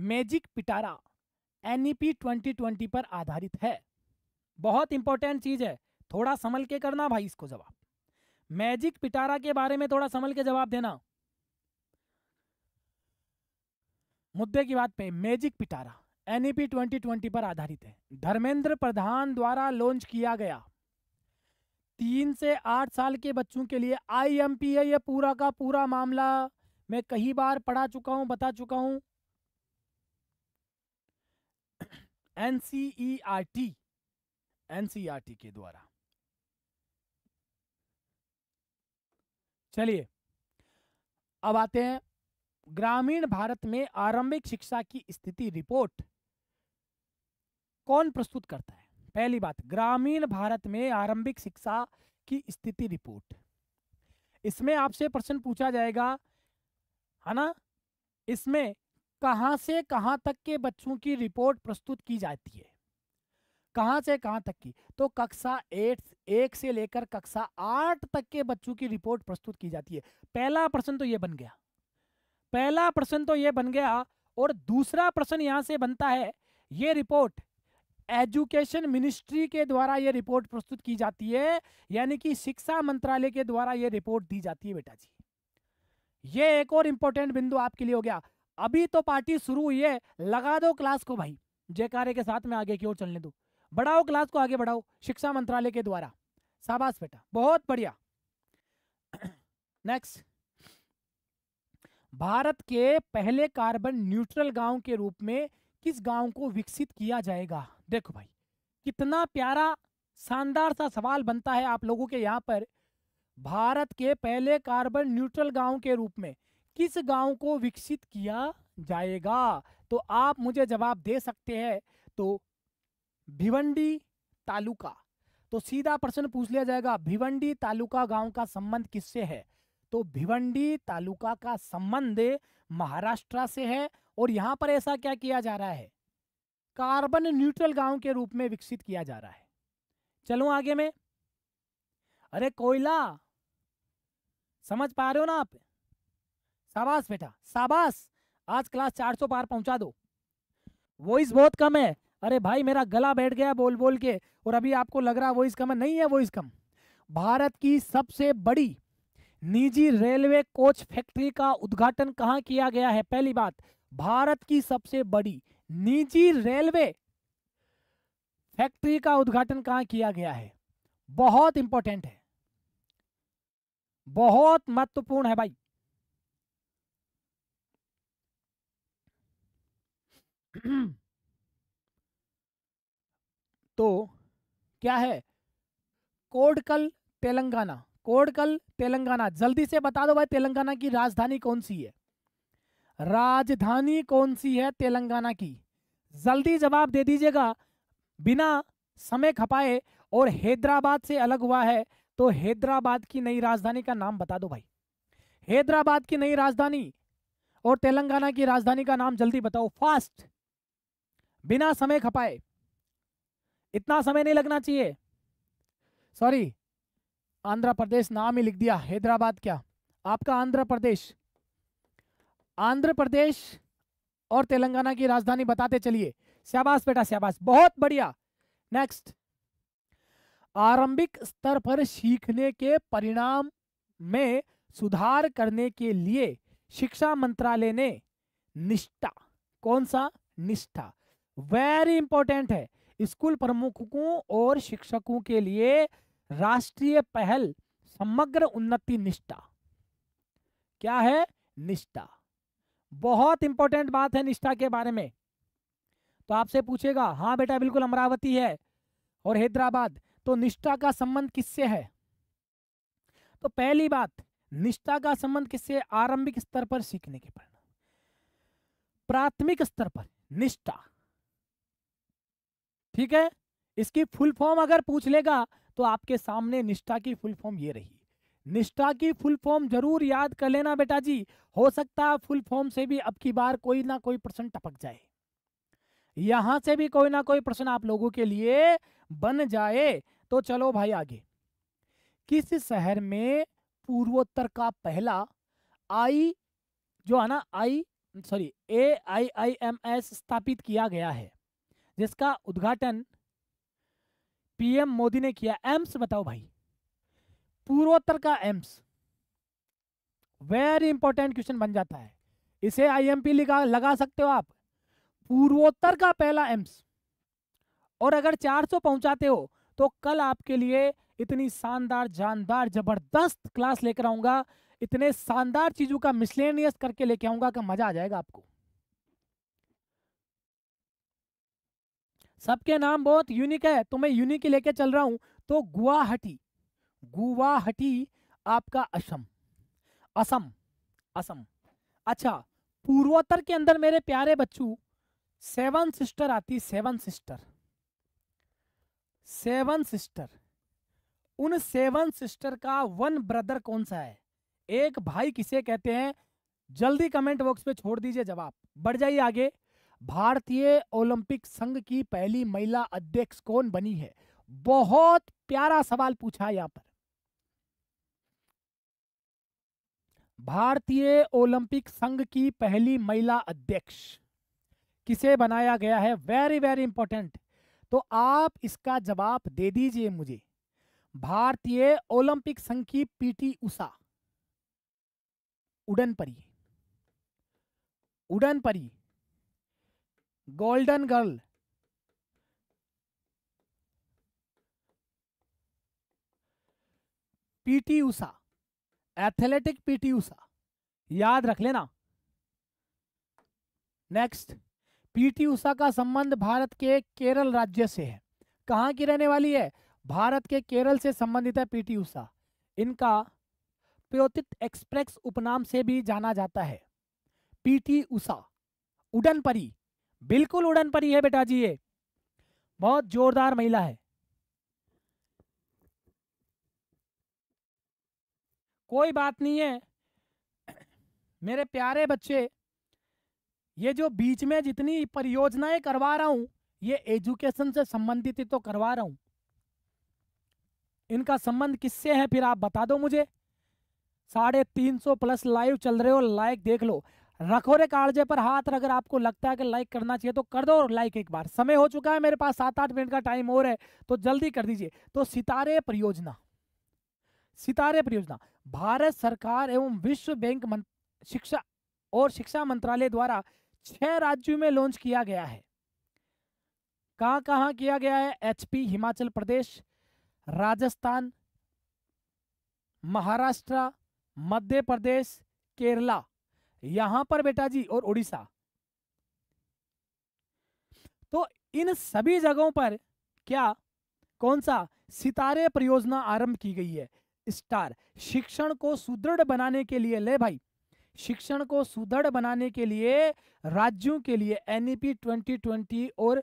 मैजिक पिटारा, एनईपी 2020 पर आधारित है। बहुत इंपॉर्टेंट चीज़ है। थोड़ा संभल के करना भाई इसको जवाब। मैजिक पिटारा के बारे में थोड़ा संभल के जवाब देना। मुद्दे की बात पे मैजिक पिटारा, एनईपी 2020 पर आधारित है। धर्मेंद्र प्रधान द्वारा लॉन्च किया गया। तीन से आठ साल के बच्चों के लिए आई एम पी है ये पूरा का पूरा मामला मैं कई बार पढ़ा चुका हूँ, बता चुका हूँ। एनसीईआरटी एनसीईआरटी के द्वारा। चलिए, अब आते हैं ग्रामीण भारत में आरंभिक शिक्षा की स्थिति रिपोर्ट कौन प्रस्तुत करता है? पहली बात, ग्रामीण भारत में आरंभिक शिक्षा की स्थिति रिपोर्ट। इसमें आपसे प्रश्न पूछा जाएगा, है ना? इसमें कहाँ से कहाँ तक के बच्चों की रिपोर्ट प्रस्तुत की जाती है? कहाँ से कहाँ तक की? तो कक्षा एट, एक से लेकर कक्षा आठ तक के बच्चों की रिपोर्ट प्रस्तुत की जाती है। पहला प्रश्न तो यह बन गया। पहला प्रश्न तो यह बन गया और दूसरा प्रश्न यहाँ से बनता है। ये रिपोर्ट एजुकेशन मिनिस्ट्री के द्वारा ये रिपोर्ट प्रस्तुत की जाती है, यानी कि शिक्षा मंत्रालय के द्वारा ये रिपोर्ट दी जाती है बेटा जी। ये एक और इंपॉर्टेंट बिंदु आपके लिए हो गया। अभी तो पार्टी शुरू हुई है, लगा दो क्लास को भाई। जयकारे के साथ में आगे की ओर चलने दो। बढ़ाओ क्लास को आगे बढ़ाओ, शिक्षा मंत्रालय के द्वारा। शाबाश बेटा, बहुत बढ़िया। नेक्स्ट भारत के पहले कार्बन न्यूट्रल गाँव के रूप में किस गाँव को विकसित किया जाएगा? देखो भाई, कितना प्यारा, शानदार सा सवाल बनता है आप लोगों के यहाँ पर। भारत के पहले कार्बन न्यूट्रल गाँव के रूप में किस गाँव को विकसित किया जाएगा? तो आप मुझे जवाब दे सकते हैं तो भिवंडी तालुका। तो सीधा प्रश्न पूछ लिया जाएगा, भिवंडी तालुका गाँव का संबंध किससे है? तो भिवंडी तालुका का संबंध महाराष्ट्र से है और यहाँ पर ऐसा क्या किया जा रहा है? कार्बन न्यूट्रल गाँव के रूप में विकसित किया जा रहा है। चलो आगे में। अरे कोयला! समझ पा रहे हो ना आप? शाबाश बेटा, शाबाश! आज क्लास 400 पार पहुँचा दो। वॉइस बहुत कम है। अरे भाई, मेरा गला बैठ गया बोल बोल के और अभी आपको लग रहा वॉइस कम है। नहीं है वॉइस कम। भारत की सबसे बड़ी निजी रेलवे कोच फैक्ट्री का उद्घाटन कहाँ किया गया है? पहली बात, भारत की सबसे बड़ी निजी रेलवे फैक्ट्री का उद्घाटन कहाँ किया गया है? बहुत इंपॉर्टेंट है। बहुत महत्वपूर्ण है भाई। तो क्या है? कोडकल, तेलंगाना। कोडकल तेलंगाना। जल्दी से बता दो भाई, तेलंगाना की राजधानी कौन सी है? राजधानी कौन सी है तेलंगाना की? जल्दी जवाब दे दीजिएगा। बिना समय खपाए और हैदराबाद से अलग हुआ है तो हैदराबाद की नई राजधानी का नाम बता दो भाई। हैदराबाद की नई राजधानी और तेलंगाना की राजधानी का नाम जल्दी बताओ, फास्ट। बिना समय खपाए। इतना समय नहीं लगना चाहिए। सॉरी आंध्र प्रदेश नाम ही लिख दिया, हैदराबाद क्या? आपका आंध्र प्रदेश। आंध्र प्रदेश और तेलंगाना की राजधानी बताते चलिए। शाबाश बेटा, शाबाश। बहुत बढ़िया। नेक्स्ट आरंभिक स्तर पर सीखने के परिणाम में सुधार करने के लिए शिक्षा मंत्रालय ने निष्ठा। कौन सा? निष्ठा। वेरी इंपॉर्टेंट है। स्कूल प्रमुखों और शिक्षकों के लिए राष्ट्रीय पहल, समग्र उन्नति निष्ठा। क्या है? निष्ठा। बहुत इंपॉर्टेंट बात है निष्ठा के बारे में। तो आपसे पूछेगा हाँ बेटा, बिल्कुल अमरावती है और हैदराबाद तो निष्ठा का संबंध किससे है? तो पहली बात, निष्ठा का संबंध किससे आरंभिक स्तर पर सीखने के परिणाम प्राथमिक स्तर पर, निष्ठा। ठीक है? इसकी फुल फॉर्म अगर पूछ लेगा तो आपके सामने निष्ठा की फुल फॉर्म ये रही। निष्ठा की फुल फॉर्म ज़रूर याद कर लेना बेटा जी हो सकता है फुल फॉर्म से भी अब की बार कोई ना कोई प्रश्न टपक जाए। यहाँ से भी कोई ना कोई प्रश्न आप लोगों के लिए बन जाए। तो चलो भाई आगे। किस शहर में पूर्वोत्तर का पहला आई जो है ना, I sorry A I I M S स्थापित किया गया है? जिसका उद्घाटन पीएम मोदी ने किया एम्स, बताओ भाई। पूर्वोत्तर का एम्स। वेरी इंपॉर्टेंट क्वेश्चन बन जाता है। इसे आईएमपी लगा लगा सकते हो आप। पूर्वोत्तर का पहला एम्स। और अगर 400 पहुंचाते हो तो कल आपके लिए इतनी शानदार, जानदार, ज़बरदस्त क्लास लेकर आऊँगा। इतने शानदार चीज़ों का मिसलेनियस करके लेके आऊँगा का मज़ा आ जाएगा आपको। सबके नाम बहुत यूनिक है तो मैं यूनिक लेके चल रहा हूँ। तो गुवाहाटी गुवाहाटी आपका असम असम असम। अच्छा पूर्वोत्तर के अंदर मेरे प्यारे बच्चों सेवन सिस्टर आती सेवन सिस्टर सेवन सिस्टर उन सेवन सिस्टर का वन ब्रदर कौन सा है? एक भाई किसे कहते हैं? जल्दी कमेंट बॉक्स पे छोड़ दीजिए जवाब। बढ़ जाइए आगे। भारतीय ओलंपिक संघ की पहली महिला अध्यक्ष कौन बनी है? बहुत प्यारा सवाल पूछा यहाँ पर। भारतीय ओलंपिक संघ की पहली महिला अध्यक्ष। किसे बनाया गया है? वेरी वेरी इंपॉर्टेंट तो आप इसका जवाब दे दीजिए मुझे। भारतीय ओलंपिक संघ की पीटी उषा। उड़न परी उड़न परी golden girl. PT Usha athletic PT Usha याद रख लेना। नेक्स्ट, पीटी उषा का संबंध भारत के केरल राज्य से है। कहाँ की रहने वाली है? भारत के केरल से संबंधित है पीटी उषा इनका प्योतित एक्सप्रेस उपनाम से भी जाना जाता है। पीटी उषा उड़न परी बिल्कुल उड़न परी है बेटा जी ये। बहुत जोरदार महिला है। कोई बात नहीं है। मेरे प्यारे बच्चे, ये जो बीच में जितनी परियोजनाएँ करवा रहा हूँ, ये एजुकेशन से संबंधित ही तो करवा रहा हूँ। इनका संबंध किससे है फिर आप बता दो मुझे। साढ़े तीन सौ प्लस लाइव चल रहे हो, लाइक देख लो। रखो रे कागजे पर हाथ अगर आपको लगता है कि लाइक करना चाहिए तो कर दो और लाइक एक बार। समय हो चुका है, मेरे पास सात आठ मिनट का टाइम और है तो जल्दी कर दीजिए। तो सितारे परियोजना सितारे परियोजना, भारत सरकार एवं विश्व बैंक शिक्षा और शिक्षा मंत्रालय द्वारा छह राज्यों में लॉन्च किया गया है। कहाँ कहाँ किया गया है? एचपी, हिमाचल प्रदेश, राजस्थान, महाराष्ट्र, मध्य प्रदेश, केरला। यहाँ पर बेटा जी और उड़ीसा। तो इन सभी जगहों पर क्या कौन सा सितारे परियोजना आरंभ की गई है? स्टार, शिक्षण को सुदृढ़ बनाने के लिए, ले भाई, शिक्षण को सुदृढ़ बनाने के लिए, राज्यों के लिए एनईपी 2020 और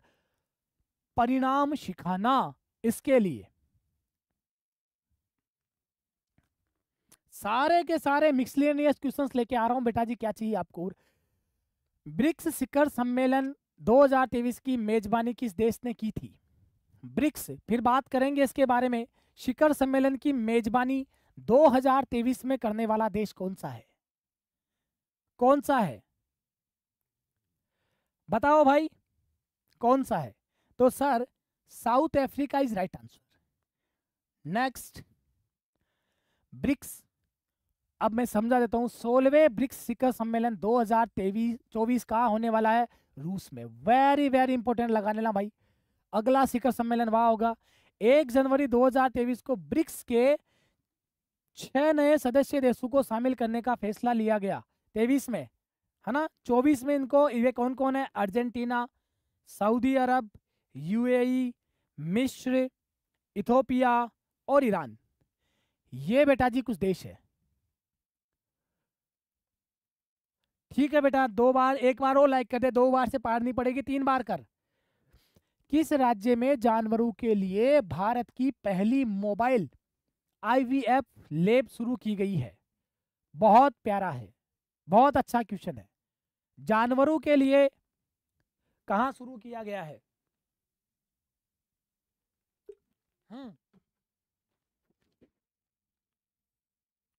परिणाम सिखाना इसके लिए। सारे के सारे मिक्सलेनियस क्वेश्चंस लेके आ रहा हूँ, बेटा जी, क्या चाहिए आपको? ब्रिक्स शिखर सम्मेलन 2023 की मेजबानी किस देश ने की थी? ब्रिक्स, फिर बात करेंगे इसके बारे में। शिखर सम्मेलन की मेजबानी 2023 में करने वाला देश कौन सा है? कौन सा है? बताओ भाई, कौन सा है? तो sir, South Africa is right answer. Next, BRICS. अब मैं समझा देता हूँ, सोलहवें ब्रिक्स शिखर सम्मेलन 2023 24 का होने वाला है रूस में। वेरी वेरी इंपॉर्टेंट लगा लेना भाई। अगला शिखर सम्मेलन वहाँ होगा। एक जनवरी 2023 को ब्रिक्स के छह नए सदस्य देशों को शामिल करने का फैसला लिया गया। तेईस में, है ना? चौबीस में इनको, ये कौन कौन है? अर्जेंटीना, सऊदी अरब, यूएई, मिस्र, इथोपिया और ईरान। ये बेटा जी कुछ देश है। ठीक है बेटा, दो बार, एक बार और लाइक कर दे, दो बार से पार नहीं पड़ेगी, तीन बार कर। किस राज्य में जानवरों के लिए भारत की पहली मोबाइल आईवीएफ लेब शुरू की गई है? बहुत प्यारा है, बहुत अच्छा क्वेश्चन है। जानवरों के लिए कहाँ शुरू किया गया है? हम्म।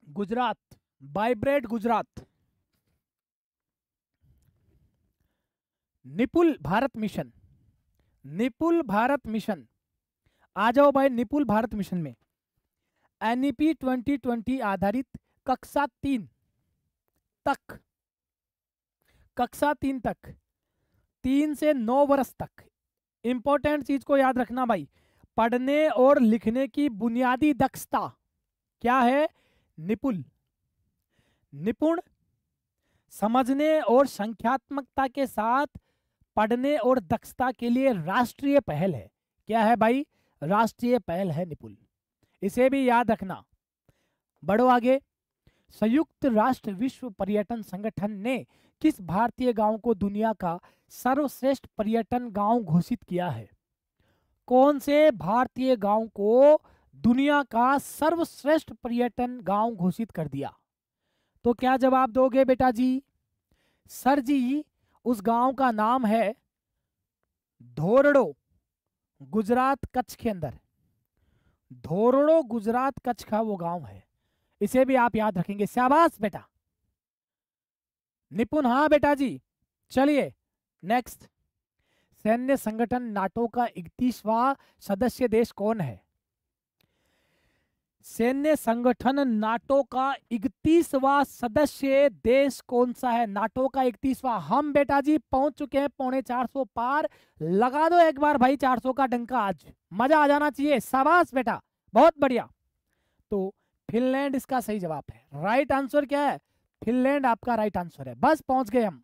Gujarat vibrate Gujarat. Nipun Bharat mission. Nipun Bharat mission. आ जाओ भाई निपुल भारत मिशन में। एनईपी 2020 आधारित कक्षा तीन तक। कक्षा तीन तक। तीन से नौ वर्ष तक। इंपॉर्टेंट चीज़ को याद रखना भाई। पढ़ने और लिखने की बुनियादी दक्षता क्या है? निपुल। निपुण। समझने और संख्यात्मकता के साथ पढ़ने और दक्षता के लिए राष्ट्रीय पहल है। क्या है भाई? राष्ट्रीय पहल है निपुल। इसे भी याद रखना। बढ़ो आगे। संयुक्त राष्ट्र विश्व पर्यटन संगठन ने किस भारतीय गाँव को दुनिया का सर्वश्रेष्ठ पर्यटन गाँव घोषित किया है? कौन से भारतीय गाँव को दुनिया का सर्वश्रेष्ठ पर्यटन गाँव घोषित कर दिया? तो क्या जवाब दोगे बेटा जी? सर जी उस गाँव का नाम है धोरडो, गुजरात कच्छ के अंदर। धोरडो, गुजरात कच्छ का वो गाँव है। इसे भी आप याद रखेंगे। शाबाश बेटा। निपुण हाँ बेटा जी। चलिए नेक्स्ट सैन्य संगठन नाटो का इकतीसवा सदस्य देश कौन है? सैन्य संगठन नाटो का इकतीसवा सदस्य देश कौन सा है? नाटो का इकतीसवा। हम बेटा जी पहुँच चुके हैं पौने चार सौ पार। लगा दो एक बार भाई चार सौ का डंका आज। मज़ा आ जाना चाहिए। शाबाश बेटा। बहुत बढ़िया। तो फिनलैंड इसका सही जवाब है। राइट आंसर क्या है? फिनलैंड आपका राइट आंसर है। बस पहुँच गए हम।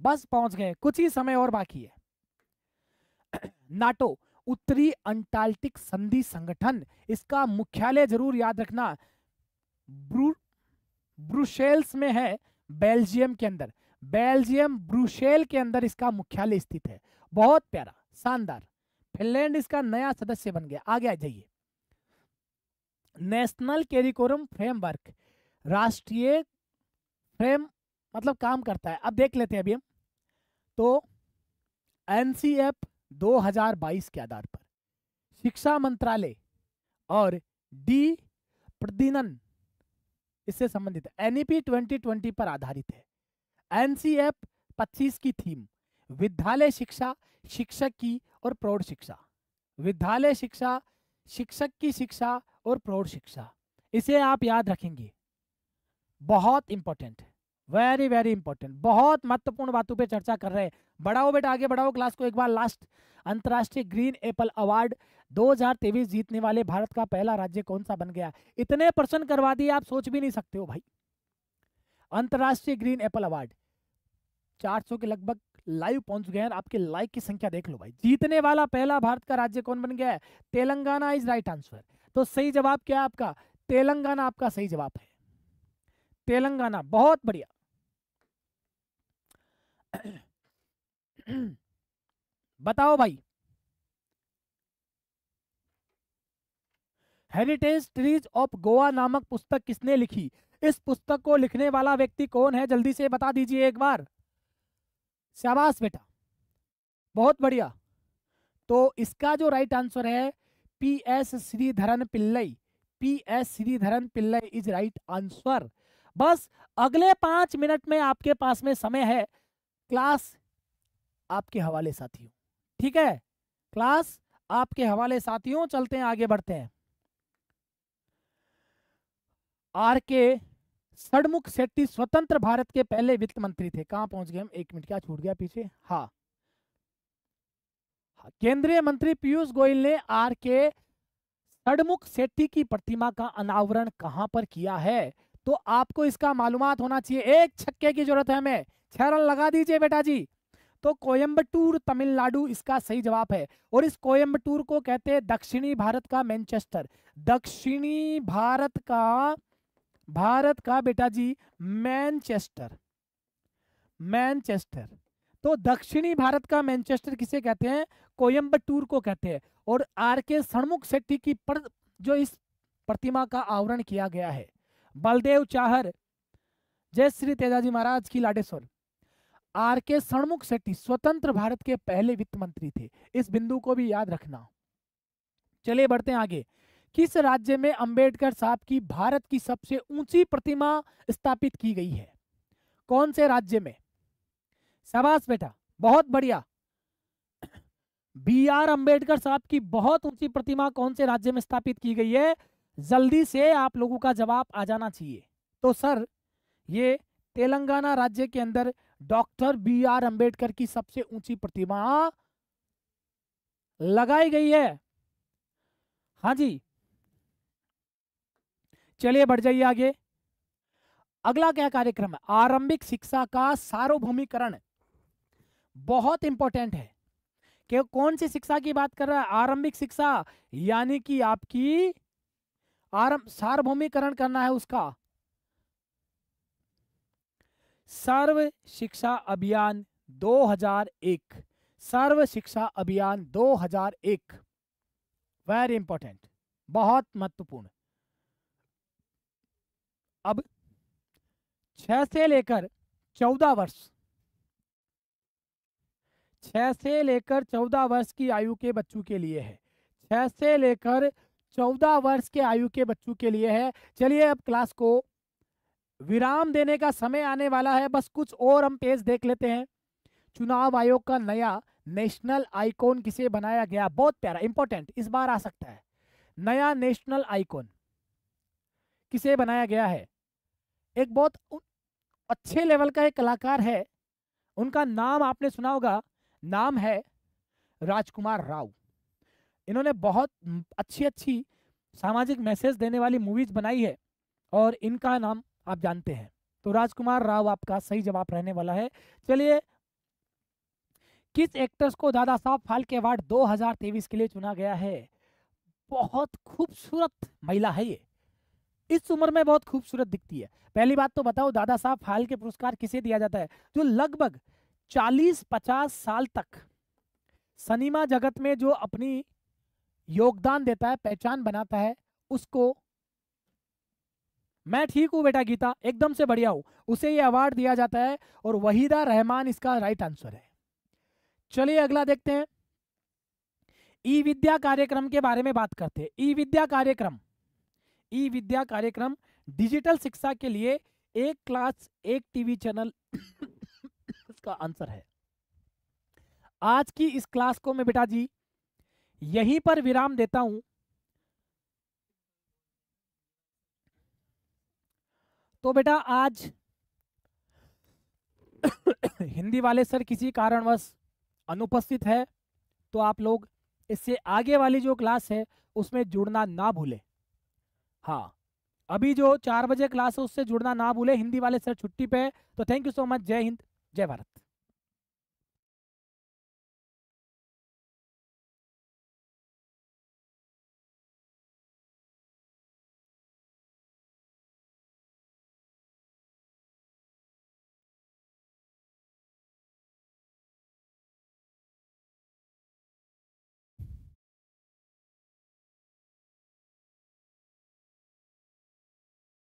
बस पहुँच गए। कुछ ही समय और बाकी है। नाटो उत्तरी अंटार्कटिक संधि संगठन, इसका मुख्यालय ज़रूर याद रखना। ब्रू ब्रुसेल्स में है बेल्जियम के अंदर। बेल्जियम ब्रुसेल के अंदर इसका मुख्यालय स्थित है। बहुत प्यारा, शानदार। फिनलैंड इसका नया सदस्य बन गया। आगे आ जाइए। नेशनल कैरिकोरम फ्रेमवर्क, राष्ट्रीय फ्रेम मतलब काम करता है। अब देख लेते हैं अभी हम। तो एनसीएफ 2022 के आधार पर। शिक्षा मंत्रालय और डी प्रदिनन इससे संबंधित एनईपी 2020 पर आधारित है। एनसीएफ 25 की थीम, विद्यालय शिक्षा, शिक्षक की और प्रौढ़ शिक्षा। विद्यालय शिक्षा, शिक्षक की शिक्षा और प्रौढ़ शिक्षा। इसे आप याद रखेंगे। बहुत इंपॉर्टेंट है। वेरी वेरी इंपॉर्टेंट बहुत महत्वपूर्ण बातों पे चर्चा कर रहे हैं। बढ़ाओ बेटा, आगे बढ़ाओ क्लास को एक बार लास्ट अंतर्राष्ट्रीय ग्रीन एप्पल अवार्ड 2023 जीतने वाले भारत का पहला राज्य कौन सा बन गया? इतने प्रश्न करवा दिए, आप सोच भी नहीं सकते हो भाई। अंतर्राष्ट्रीय ग्रीन एप्पल अवार्ड 400 के लगभग लाइव पहुँच गए आपके लाइक की संख्या देख लो भाई। जीतने वाला पहला भारत का राज्य कौन बन गया है? तेलंगाना इज़ राइट आंसर तो सही जवाब क्या है आपका? तेलंगाना आपका सही जवाब है। तेलंगाना, बहुत बढ़िया। बताओ भाई। हेरिटेज ट्रीज ऑफ़ गोवा नामक पुस्तक किसने लिखी? इस पुस्तक को लिखने वाला व्यक्ति कौन है? जल्दी से बता दीजिए एक बार। शाबाश बेटा। बहुत बढ़िया। तो इसका जो राइट आंसर है P S Sreedharan Pillai. P S Sreedharan Pillai is right answer बस अगले पाँच मिनट में आपके पास में समय है। क्लास आपके हवाले साथियों ठीक है? क्लास आपके हवाले साथियों चलते हैं आगे बढ़ते हैं। आर के सड़मुख शेट्टी स्वतंत्र भारत के पहले वित्त मंत्री थे। कहाँ पहुँच गए हम? एक मिनट क्या छूट गया पीछे? हाँ, हाँ केंद्रीय मंत्री पीयूष गोयल ने आर के सड़मुख शेट्टी की प्रतिमा का अनावरण कहाँ पर किया है? तो आपको इसका मालूमात होना चाहिए। एक छक्के की ज़रूरत है हमें। छह रन लगा दीजिए बेटा जी तो कोयम्बटूर तमिलनाडु इसका सही जवाब है और इस कोयम्बटूर को कहते हैं दक्षिणी भारत का मैनचेस्टर। दक्षिणी भारत का भारत का बेटा जी मैनचेस्टर। मैनचेस्टर। तो दक्षिणी भारत का मैनचेस्टर किसे कहते हैं? कोयम्बटूर को कहते हैं और आर के सणमुख शेट्टी की पर, जो इस प्रतिमा का आवरण किया गया है। बलदेव चाहर। जय श्री तेजाजी महाराज की लाडेश्वर आर के सणमुख शेट्टी स्वतंत्र भारत के पहले वित्त मंत्री थे। इस बिंदु को भी याद रखना। चले बढ़ते हैं आगे। किस राज्य में अंबेडकर साहब की भारत की सबसे ऊँची प्रतिमा स्थापित की गई है? कौन से राज्य में? शाबाश बेटा, बहुत बढ़िया। बी आर अंबेडकर साहब की बहुत ऊँची प्रतिमा कौन से राज्य में स्थापित की गई है? जल्दी से आप लोगों का जवाब आ जाना चाहिए। तो सर, ये तेलंगाना राज्य के अंदर डॉक्टर बी आर अंबेडकर की सबसे ऊँची प्रतिमा लगाई गई है। हाँ जी। चलिए बढ़ जाइए आगे। अगला क्या कार्यक्रम है? आरंभिक शिक्षा का सार्वभौमिकरण। बहुत इंपॉर्टेंट है। कि कौन सी शिक्षा की बात कर रहा है? आरंभिक शिक्षा, यानी कि आपकी आरंभ, सार्वभौमिकरण करना है उसका। सर्व शिक्षा अभियान 2001 सर्व शिक्षा अभियान 2001 वेरी इंपॉर्टेंट बहुत महत्वपूर्ण। अब छ से लेकर चौदह वर्ष। छ से लेकर चौदह वर्ष की आयु के बच्चों के लिए है। छ से लेकर चौदह वर्ष के आयु के बच्चों के लिए है। चलिए अब क्लास को विराम देने का समय आने वाला है, बस कुछ और हम पेज देख लेते हैं। चुनाव आयोग का नया नेशनल आइकॉन किसे बनाया गया? बहुत प्यारा इंपॉर्टेंट इस बार आ सकता है। नया नेशनल आइकॉन किसे बनाया गया है? एक बहुत अच्छे लेवल का एक कलाकार है। उनका नाम आपने सुना होगा, नाम है राजकुमार राव। इन्होंने बहुत अच्छी अच्छी सामाजिक मैसेज देने वाली मूवीज़ बनाई है और इनका नाम आप जानते हैं। तो राजकुमार राव आपका सही जवाब रहने वाला है। चलिए, किस एक्टर्स को दादा साहब फाल्के अवार्ड 2023 के लिए चुना गया है? बहुत खूबसूरत महिला है ये। इस उम्र में बहुत खूबसूरत दिखती है। पहली बात तो बताओ, दादा साहब फाल के पुरस्कार किसे दिया जाता है? जो लगभग 40-50 साल तक सनीमा जगत में जो अपनी योगदान देता है, पहचान बनाता है, उसको मैं ठीक हूँ बेटा गीता, एकदम से बढ़िया हूँ। उसे ये अवार्ड दिया जाता है और वहीदा रहमान इसका राइट आंसर है। चलिए अगला देखते हैं। ई विद्या कार्यक्रम के बारे में बात करते हैं। ई विद्या कार्यक्रम। ई विद्या कार्यक्रम डिजिटल शिक्षा के लिए एक क्लास, एक टीवी चैनल इसका आंसर है। आज की इस क्लास को मैं बेटा जी यहीं पर विराम देता हूँ। तो बेटा आज हिंदी वाले सर किसी कारणवश अनुपस्थित है तो आप लोग इससे आगे वाली जो क्लास है, उसमें जुड़ना ना भूले। हाँ अभी जो चार बजे क्लास है, उससे जुड़ना ना भूले। हिंदी वाले सर छुट्टी पे तो थैंक यू सो मच जय हिंद, जय भारत।